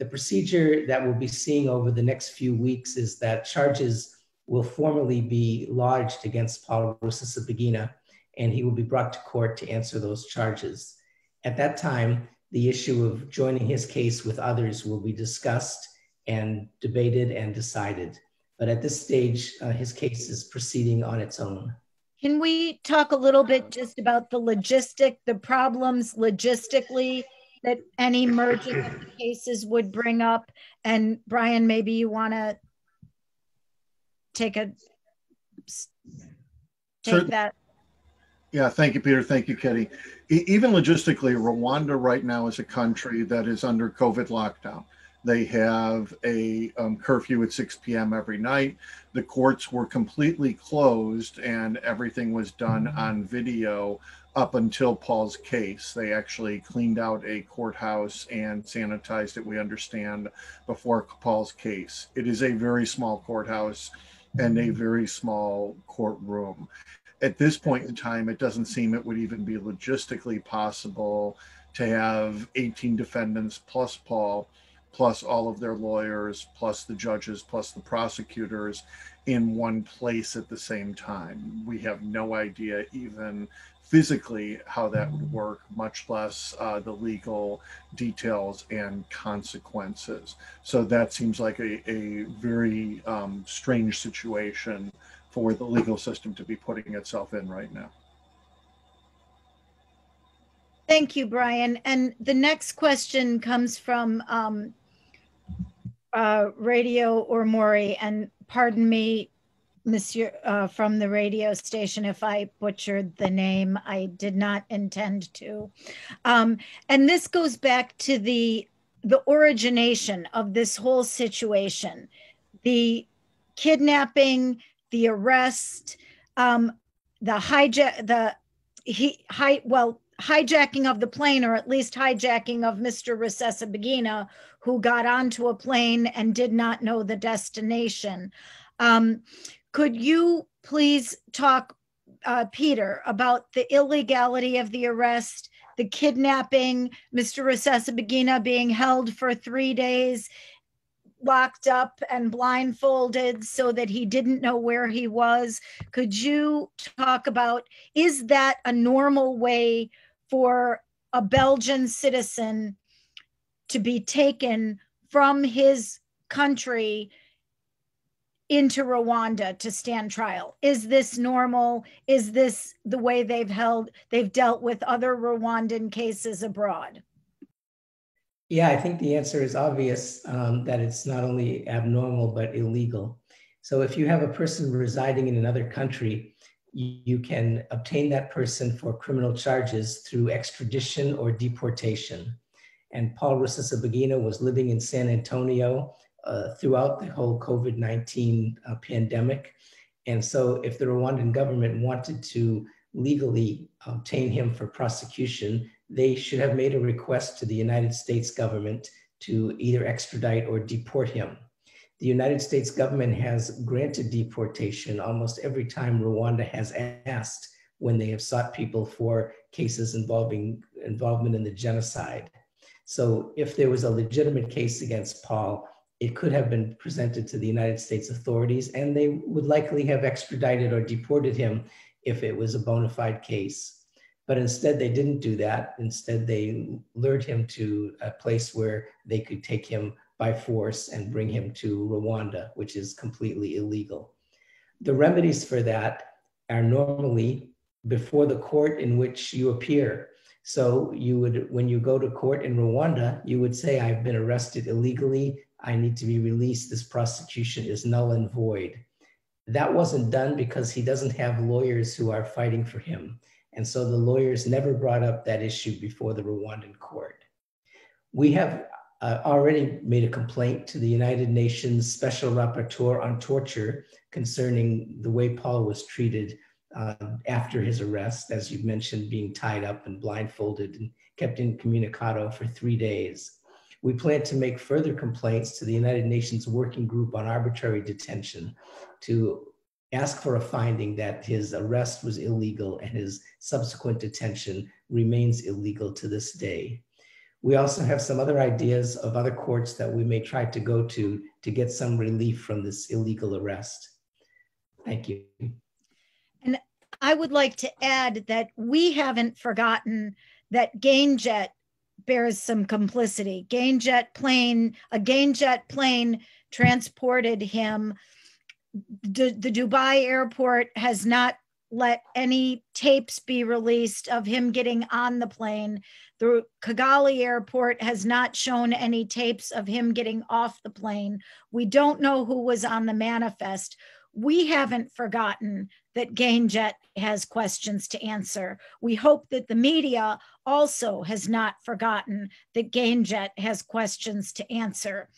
[SPEAKER 2] The procedure that we'll be seeing over the next few weeks is that charges will formally be lodged against Paul Rusesabagina, and he will be brought to court to answer those charges. At that time, the issue of joining his case with others will be discussed and debated and decided. But at this stage, uh, his case is proceeding on its own.
[SPEAKER 3] Can we talk a little bit just about the logistic, the problems logistically that any merging of cases would bring up. And Brian, maybe you want to take a take that.
[SPEAKER 1] Yeah, thank you, Peter. Thank you, Kitty. E- even logistically, Rwanda right now is a country that is under COVID lockdown. They have a um, curfew at 6 p.m. every night. The courts were completely closed and everything was done on video up until Paul's case. They actually cleaned out a courthouse and sanitized it, we understand, before Paul's case. It is a very small courthouse and a very small courtroom at this point in time, it doesn't seem it would even be logistically possible to have 18 defendants plus Paul, plus all of their lawyers, plus the judges, plus the prosecutors in one place at the same time. We have no idea even physically how that would work, much less uh, the legal details and consequences. So that seems like a, a very um, strange situation for the legal system to be putting itself in right now.
[SPEAKER 3] Thank you, Brian. And the next question comes from um, uh, Radio or Maury, and pardon me, Monsieur, uh, from the radio station, if I butchered the name, I did not intend to. Um, and this goes back to the the origination of this whole situation, the kidnapping, the arrest, um, the hijack, the he hi, well hijacking of the plane, or at least hijacking of Mr. Rusesabagina, who got onto a plane and did not know the destination. Um, could you please talk, uh, Peter, about the illegality of the arrest, the kidnapping, Mr. Rusesabagina being held for three days, locked up and blindfolded so that he didn't know where he was? Could you talk about is that a normal way for a Belgian citizen to be taken from his country into Rwanda to stand trial? Is this normal? Is this the way they've held they've dealt with other Rwandan cases abroad?
[SPEAKER 2] Yeah, I think the answer is obvious um, that it's not only abnormal but illegal. So if you have a person residing in another country, you, you can obtain that person for criminal charges through extradition or deportation. And Paul Rusesabagina was living in San Antonio uh, throughout the whole COVID 19 uh, pandemic. And so, if the Rwandan government wanted to legally obtain him for prosecution, they should have made a request to the United States government to either extradite or deport him. The United States government has granted deportation almost every time Rwanda has asked when they have sought people for cases involving involvement in the genocide. So if there was a legitimate case against Paul, it could have been presented to the United States authorities and they would likely have extradited or deported him if it was a bona fide case. But instead, they didn't do that. Instead, they lured him to a place where they could take him by force and bring him to Rwanda, which is completely illegal. The remedies for that are normally before the court in which you appear. So you would, when you go to court in Rwanda, you would say, I've been arrested illegally. I need to be released. This prosecution is null and void. That wasn't done because he doesn't have lawyers who are fighting for him. And so the lawyers never brought up that issue before the Rwandan court. We have uh, already made a complaint to the United Nations Special Rapporteur on Torture concerning the way Paul was treated uh, after his arrest, as you mentioned, being tied up and blindfolded and kept incommunicado for three days. We plan to make further complaints to the United Nations Working Group on Arbitrary Detention to ask for a finding that his arrest was illegal and his subsequent detention remains illegal to this day. We also have some other ideas of other courts that we may try to go to to get some relief from this illegal arrest. Thank you.
[SPEAKER 3] And I would like to add that we haven't forgotten that GainJet bears some complicity. GainJet plane, a GainJet plane transported him. D- the Dubai airport has not let any tapes be released of him getting on the plane. The Kigali airport has not shown any tapes of him getting off the plane. We don't know who was on the manifest. We haven't forgotten that GainJet has questions to answer. We hope that the media also has not forgotten that GainJet has questions to answer.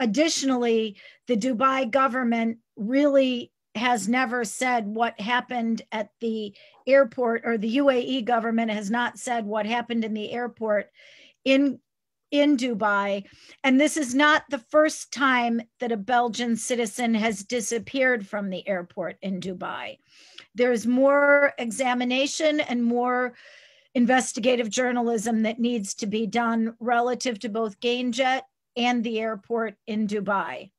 [SPEAKER 3] Additionally, the Dubai government really has never said what happened at the airport, or the UAE government has not said what happened in the airport in in Dubai. And this is not the first time that a Belgian citizen has disappeared from the airport in Dubai. There's more examination and more investigative journalism that needs to be done relative to both GainJet and the airport in Dubai.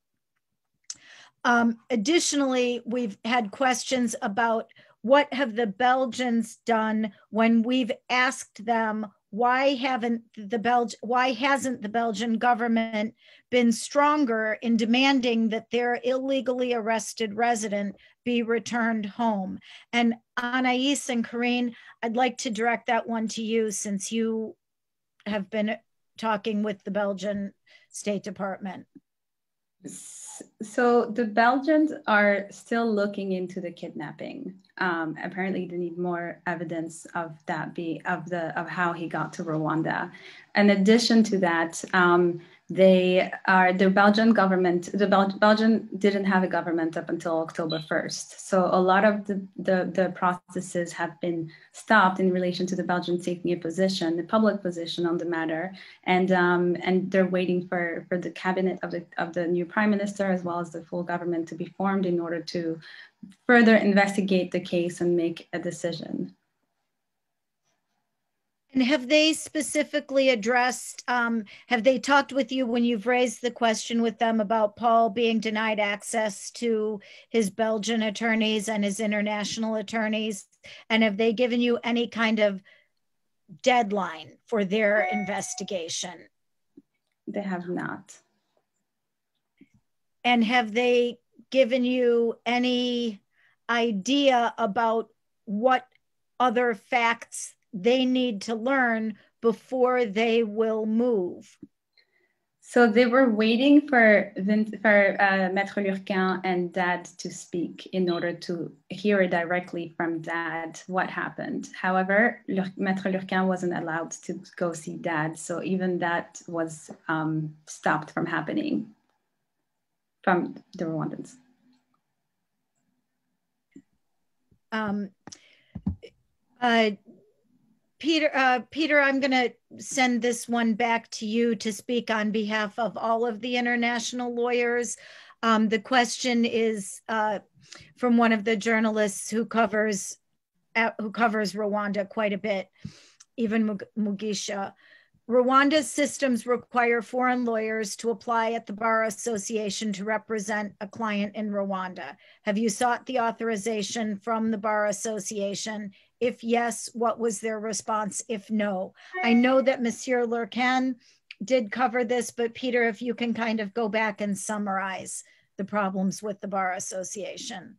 [SPEAKER 3] Um, additionally, we've had questions about what have the Belgians done when we've asked them why haven't the Belg why hasn't the Belgian government been stronger in demanding that their illegally arrested resident be returned home? And Anais and Carine, I'd like to direct that one to you since you have been talking with the Belgian State Department.
[SPEAKER 7] So the Belgians are still looking into the kidnapping. Um, apparently, they need more evidence of that be of the of how he got to Rwanda. In addition to that, um, they are the Belgian government. The Bel- Belgian didn't have a government up until October 1st. So a lot of the, the, the processes have been stopped in relation to the Belgian taking a position, the public position on the matter, and um, and they're waiting for for the cabinet of the of the new prime minister as well as the full government to be formed in order to further investigate the case and make a decision.
[SPEAKER 3] And have they specifically addressed, um, have they talked with you when you've raised the question with them about Paul being denied access to his Belgian attorneys and his international attorneys? And have they given you any kind of deadline for their investigation?
[SPEAKER 7] They have not.
[SPEAKER 3] And have they given you any idea about what other facts they need to learn before they will move.
[SPEAKER 7] So they were waiting for for uh, Maître Lurquin and Dad to speak in order to hear directly from Dad what happened. However, Maître Lurquin wasn't allowed to go see Dad, so even that was um, stopped from happening from the Rwandans.
[SPEAKER 3] Um, uh, Peter, uh, Peter, I'm going to send this one back to you to speak on behalf of all of the international lawyers. Um, the question is uh, from one of the journalists who covers uh, who covers Rwanda quite a bit, Ivan Mugisha. Rwanda's systems require foreign lawyers to apply at the Bar Association to represent a client in Rwanda. Have you sought the authorization from the Bar Association? If yes, what was their response? If no, I know that Monsieur Lurquin did cover this, but Peter, if you can kind of go back and summarize the problems with the Bar Association.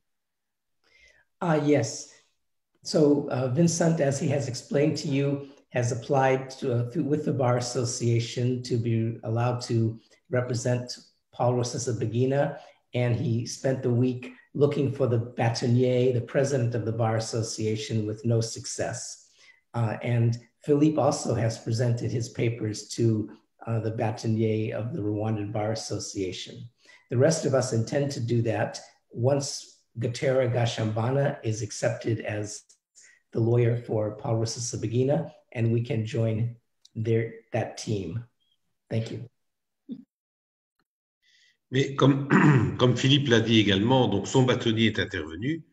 [SPEAKER 2] Uh, yes. So uh, Vincent, as he has explained to you, has applied to, uh, through, with the Bar Association to be allowed to represent Paul Rusesabagina, and he spent the week looking for the bâtonnier, the president of the Bar Association, with no success. Uh, and Philippe also has presented his papers to uh, the bâtonnier of the Rwandan Bar Association. The rest of us intend to do that once Gatera Gashabana is accepted as the lawyer for Paul Rusesabagina and we can join their, that team. Thank you.
[SPEAKER 5] Mais comme, comme Philippe l'a dit également, donc son bâtonnier est intervenu.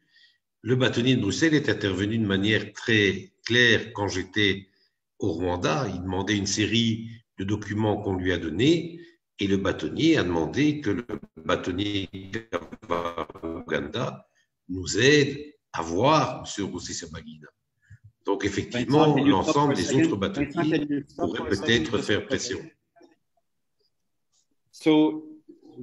[SPEAKER 5] Le bâtonnier de Bruxelles est intervenu de manière très claire quand j'étais au Rwanda. Il demandait une série de documents qu'on lui a donnés et le bâtonnier a demandé que le bâtonnier Ouganda nous aide à voir M. Rossi Sabagina. Donc, effectivement, l'ensemble des autres bâtonniers pourraient peut-être faire pression.
[SPEAKER 4] So,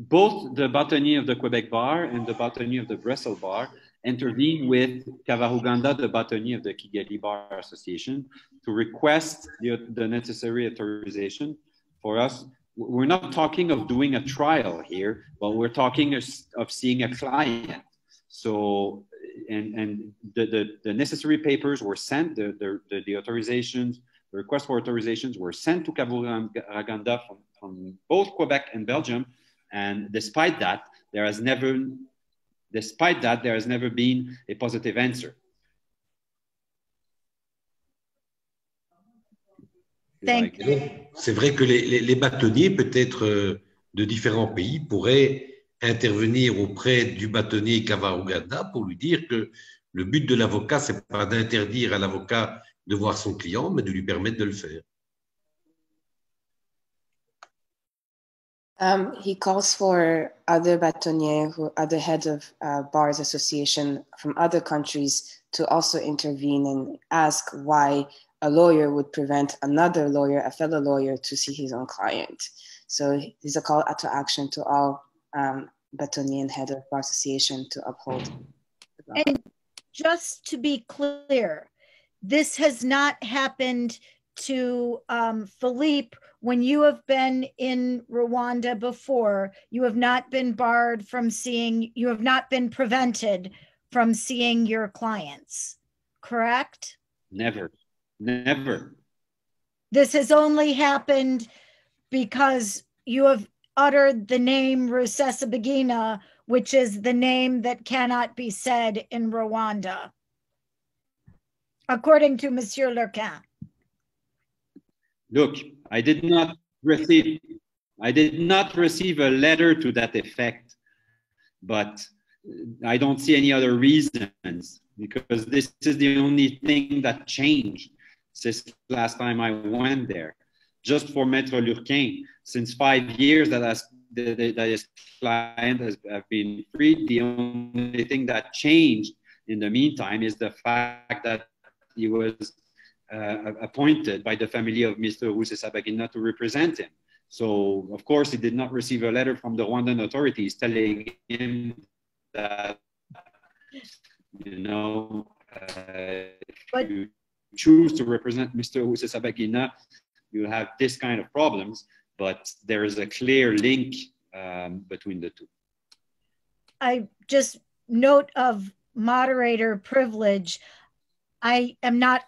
[SPEAKER 4] both the bâtonnier of the Quebec bar and the bâtonnier of the Brussels bar intervened with Kavaruganda, the bâtonnier of the Kigali Bar Association, to request the, the necessary authorization for us. We're not talking of doing a trial here, but we're talking of seeing a client. So, and, and the, the, the necessary papers were sent, the, the, the authorizations, the request for authorizations were sent to Kavaruganda from, from both Quebec and Belgium. And despite that, there has never, despite that, there has never been a positive answer.
[SPEAKER 3] Thank you.
[SPEAKER 5] C'est vrai que les, les, les bâtonniers, peut-être euh, de différents pays, pourraient intervenir auprès du bâtonnier Kavaruganda pour lui dire que le but de l'avocat, c'est pas d'interdire à l'avocat de voir son client, mais de lui permettre de le faire.
[SPEAKER 6] Um, he calls for other bâtonniers, who other heads of uh, bars association from other countries to also intervene and ask why a lawyer would prevent another lawyer, a fellow lawyer, to see his own client. So there's a call to action to all um, bâtonnier and head of bar association to uphold.
[SPEAKER 3] And just to be clear, this has not happened to um, Philippe when you have been in Rwanda before. You have not been barred from seeing, you have not been prevented from seeing your clients, correct?
[SPEAKER 4] Never, never.
[SPEAKER 3] This has only happened because you have uttered the name Rusesabagina, which is the name that cannot be said in Rwanda according to Monsieur Lurquin?
[SPEAKER 4] Look, I did not receive I did not receive a letter to that effect, but I don't see any other reasons because this is the only thing that changed since last time I went there. Just for Maître Lurquin, since five years that has that his client has been freed, the only thing that changed in the meantime is the fact that he was uh, appointed by the family of Mr. Rusesabagina to represent him. So, of course, he did not receive a letter from the Rwandan authorities telling him that, you know, uh,
[SPEAKER 3] but,
[SPEAKER 4] you choose to represent Mr. Rusesabagina, you have this kind of problems, but there is a clear link um, between the two.
[SPEAKER 3] I just note of moderator privilege. I am not,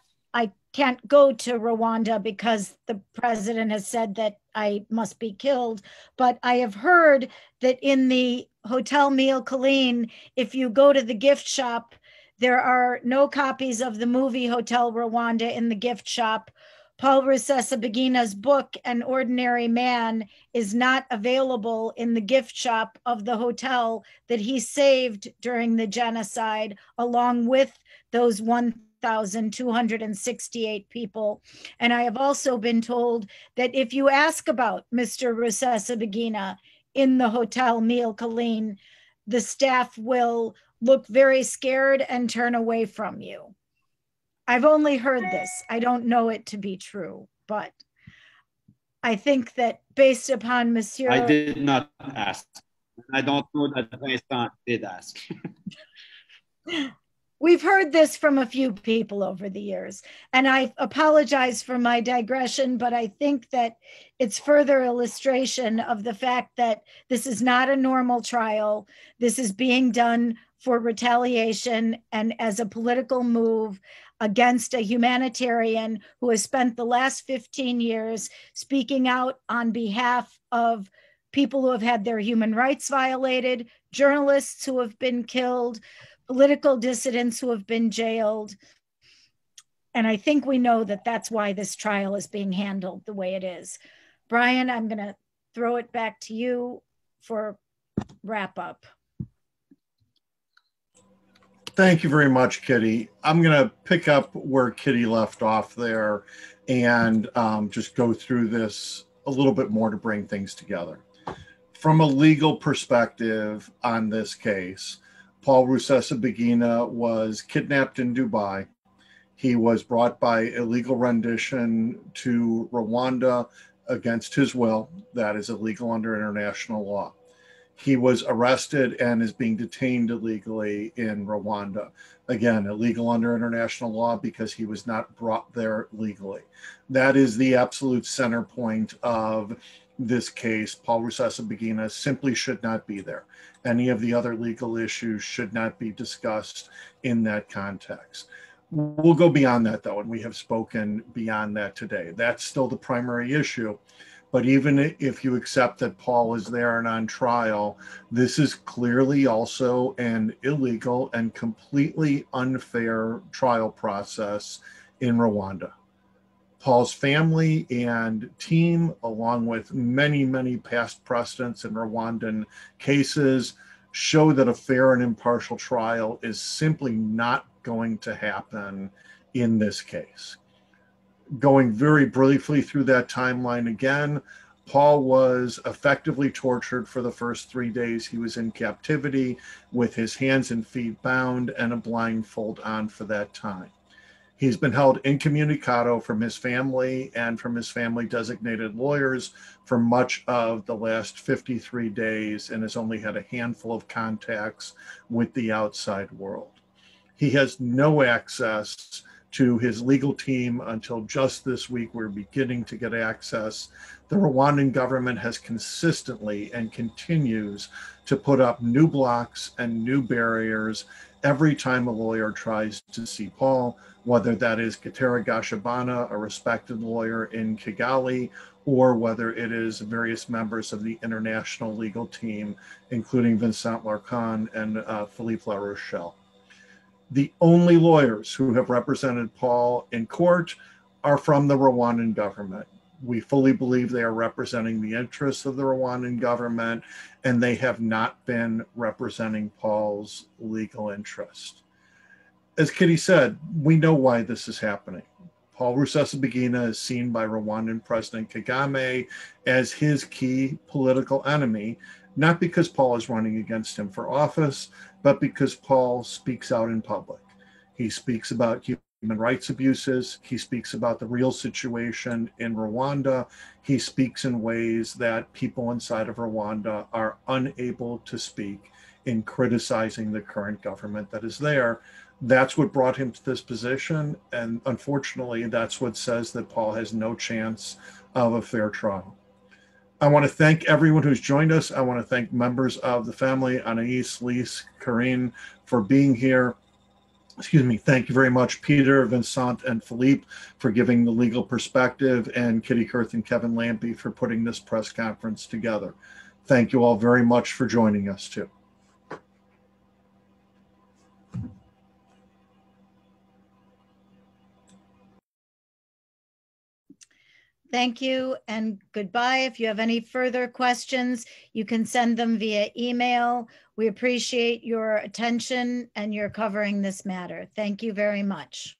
[SPEAKER 3] can't go to Rwanda because the president has said that I must be killed. But I have heard that in the Hotel Mille Collines, if you go to the gift shop, there are no copies of the movie Hotel Rwanda in the gift shop. Paul Rusesabagina's book, An Ordinary Man, is not available in the gift shop of the hotel that he saved during the genocide, along with those 1,000 8,268 people. And I have also been told that if you ask about Mr. Rusesabagina in the Hotel Mille Collines, the staff will look very scared and turn away from you. I've only heard this. I don't know it to be true, but I think that based upon Monsieur.
[SPEAKER 4] I did not ask. I don't know that Vincent did ask.
[SPEAKER 3] We've heard this from a few people over the years, and I apologize for my digression, but I think that it's further illustration of the fact that this is not a normal trial. This is being done for retaliation and as a political move against a humanitarian who has spent the last 15 years speaking out on behalf of people who have had their human rights violated, journalists who have been killed, political dissidents who have been jailed. And I think we know that that's why this trial is being handled the way it is. Brian, I'm going to throw it back to you for wrap up.
[SPEAKER 1] Thank you very much, Kitty. I'm going to pick up where Kitty left off there and um, just go through this a little bit more to bring things together. From a legal perspective on this case, Paul Rusesabagina was kidnapped in Dubai. He was brought by illegal rendition to Rwanda against his will. That is illegal under international law. he was arrested and is being detained illegally in Rwanda. Again, illegal under international law because he was not brought there legally. That is the absolute center point of this case. Paul Rusesabagina simply should not be there. Any of the other legal issues should not be discussed in that context. We'll go beyond that though, and we have spoken beyond that today. That's still the primary issue. But even if you accept that Paul is there and on trial, this is clearly also an illegal and completely unfair trial process in Rwanda. Paul's family and team, along with many, many past precedents in Rwandan cases, show that a fair and impartial trial is simply not going to happen in this case going very briefly through that timeline again, Paul was effectively tortured for the first three days he was in captivity with his hands and feet bound and a blindfold on for that time. He's been held incommunicado from his family and from his family designated lawyers for much of the last 53 days and has only had a handful of contacts with the outside world. He has no access to his legal team until just this week. We're beginning to get access. The Rwandan government has consistently and continues to put up new blocks and new barriers every time a lawyer tries to see Paul, whether that is Gatera Gashabana, a respected lawyer in Kigali, or whether it is various members of the international legal team, including Vincent Lurquin and uh, Philippe Larochelle. The only lawyers who have represented Paul in court are from the Rwandan government. We fully believe they are representing the interests of the Rwandan government, and they have not been representing Paul's legal interest. As Kitty said, we know why this is happening. Paul Rusesabagina is seen by Rwandan President Kagame as his key political enemy, not because Paul is running against him for office, but because Paul speaks out in public. He speaks about human rights abuses. He speaks about the real situation in Rwanda. He speaks in ways that people inside of Rwanda are unable to speak in criticizing the current government that is there. That's what brought him to this position. And unfortunately, that's what says that Paul has no chance of a fair trial. I want to thank everyone who's joined us. I want to thank members of the family, Anais, Lise, Carine, for being here. Excuse me. Thank you very much, Peter, Vincent, and Philippe for giving the legal perspective, and Kitty Kurth and Kevin Lampe for putting this press conference together. Thank you all very much for joining us, too.
[SPEAKER 3] Thank you and goodbye. If you have any further questions, you can send them via email. We appreciate your attention and your covering this matter. Thank you very much.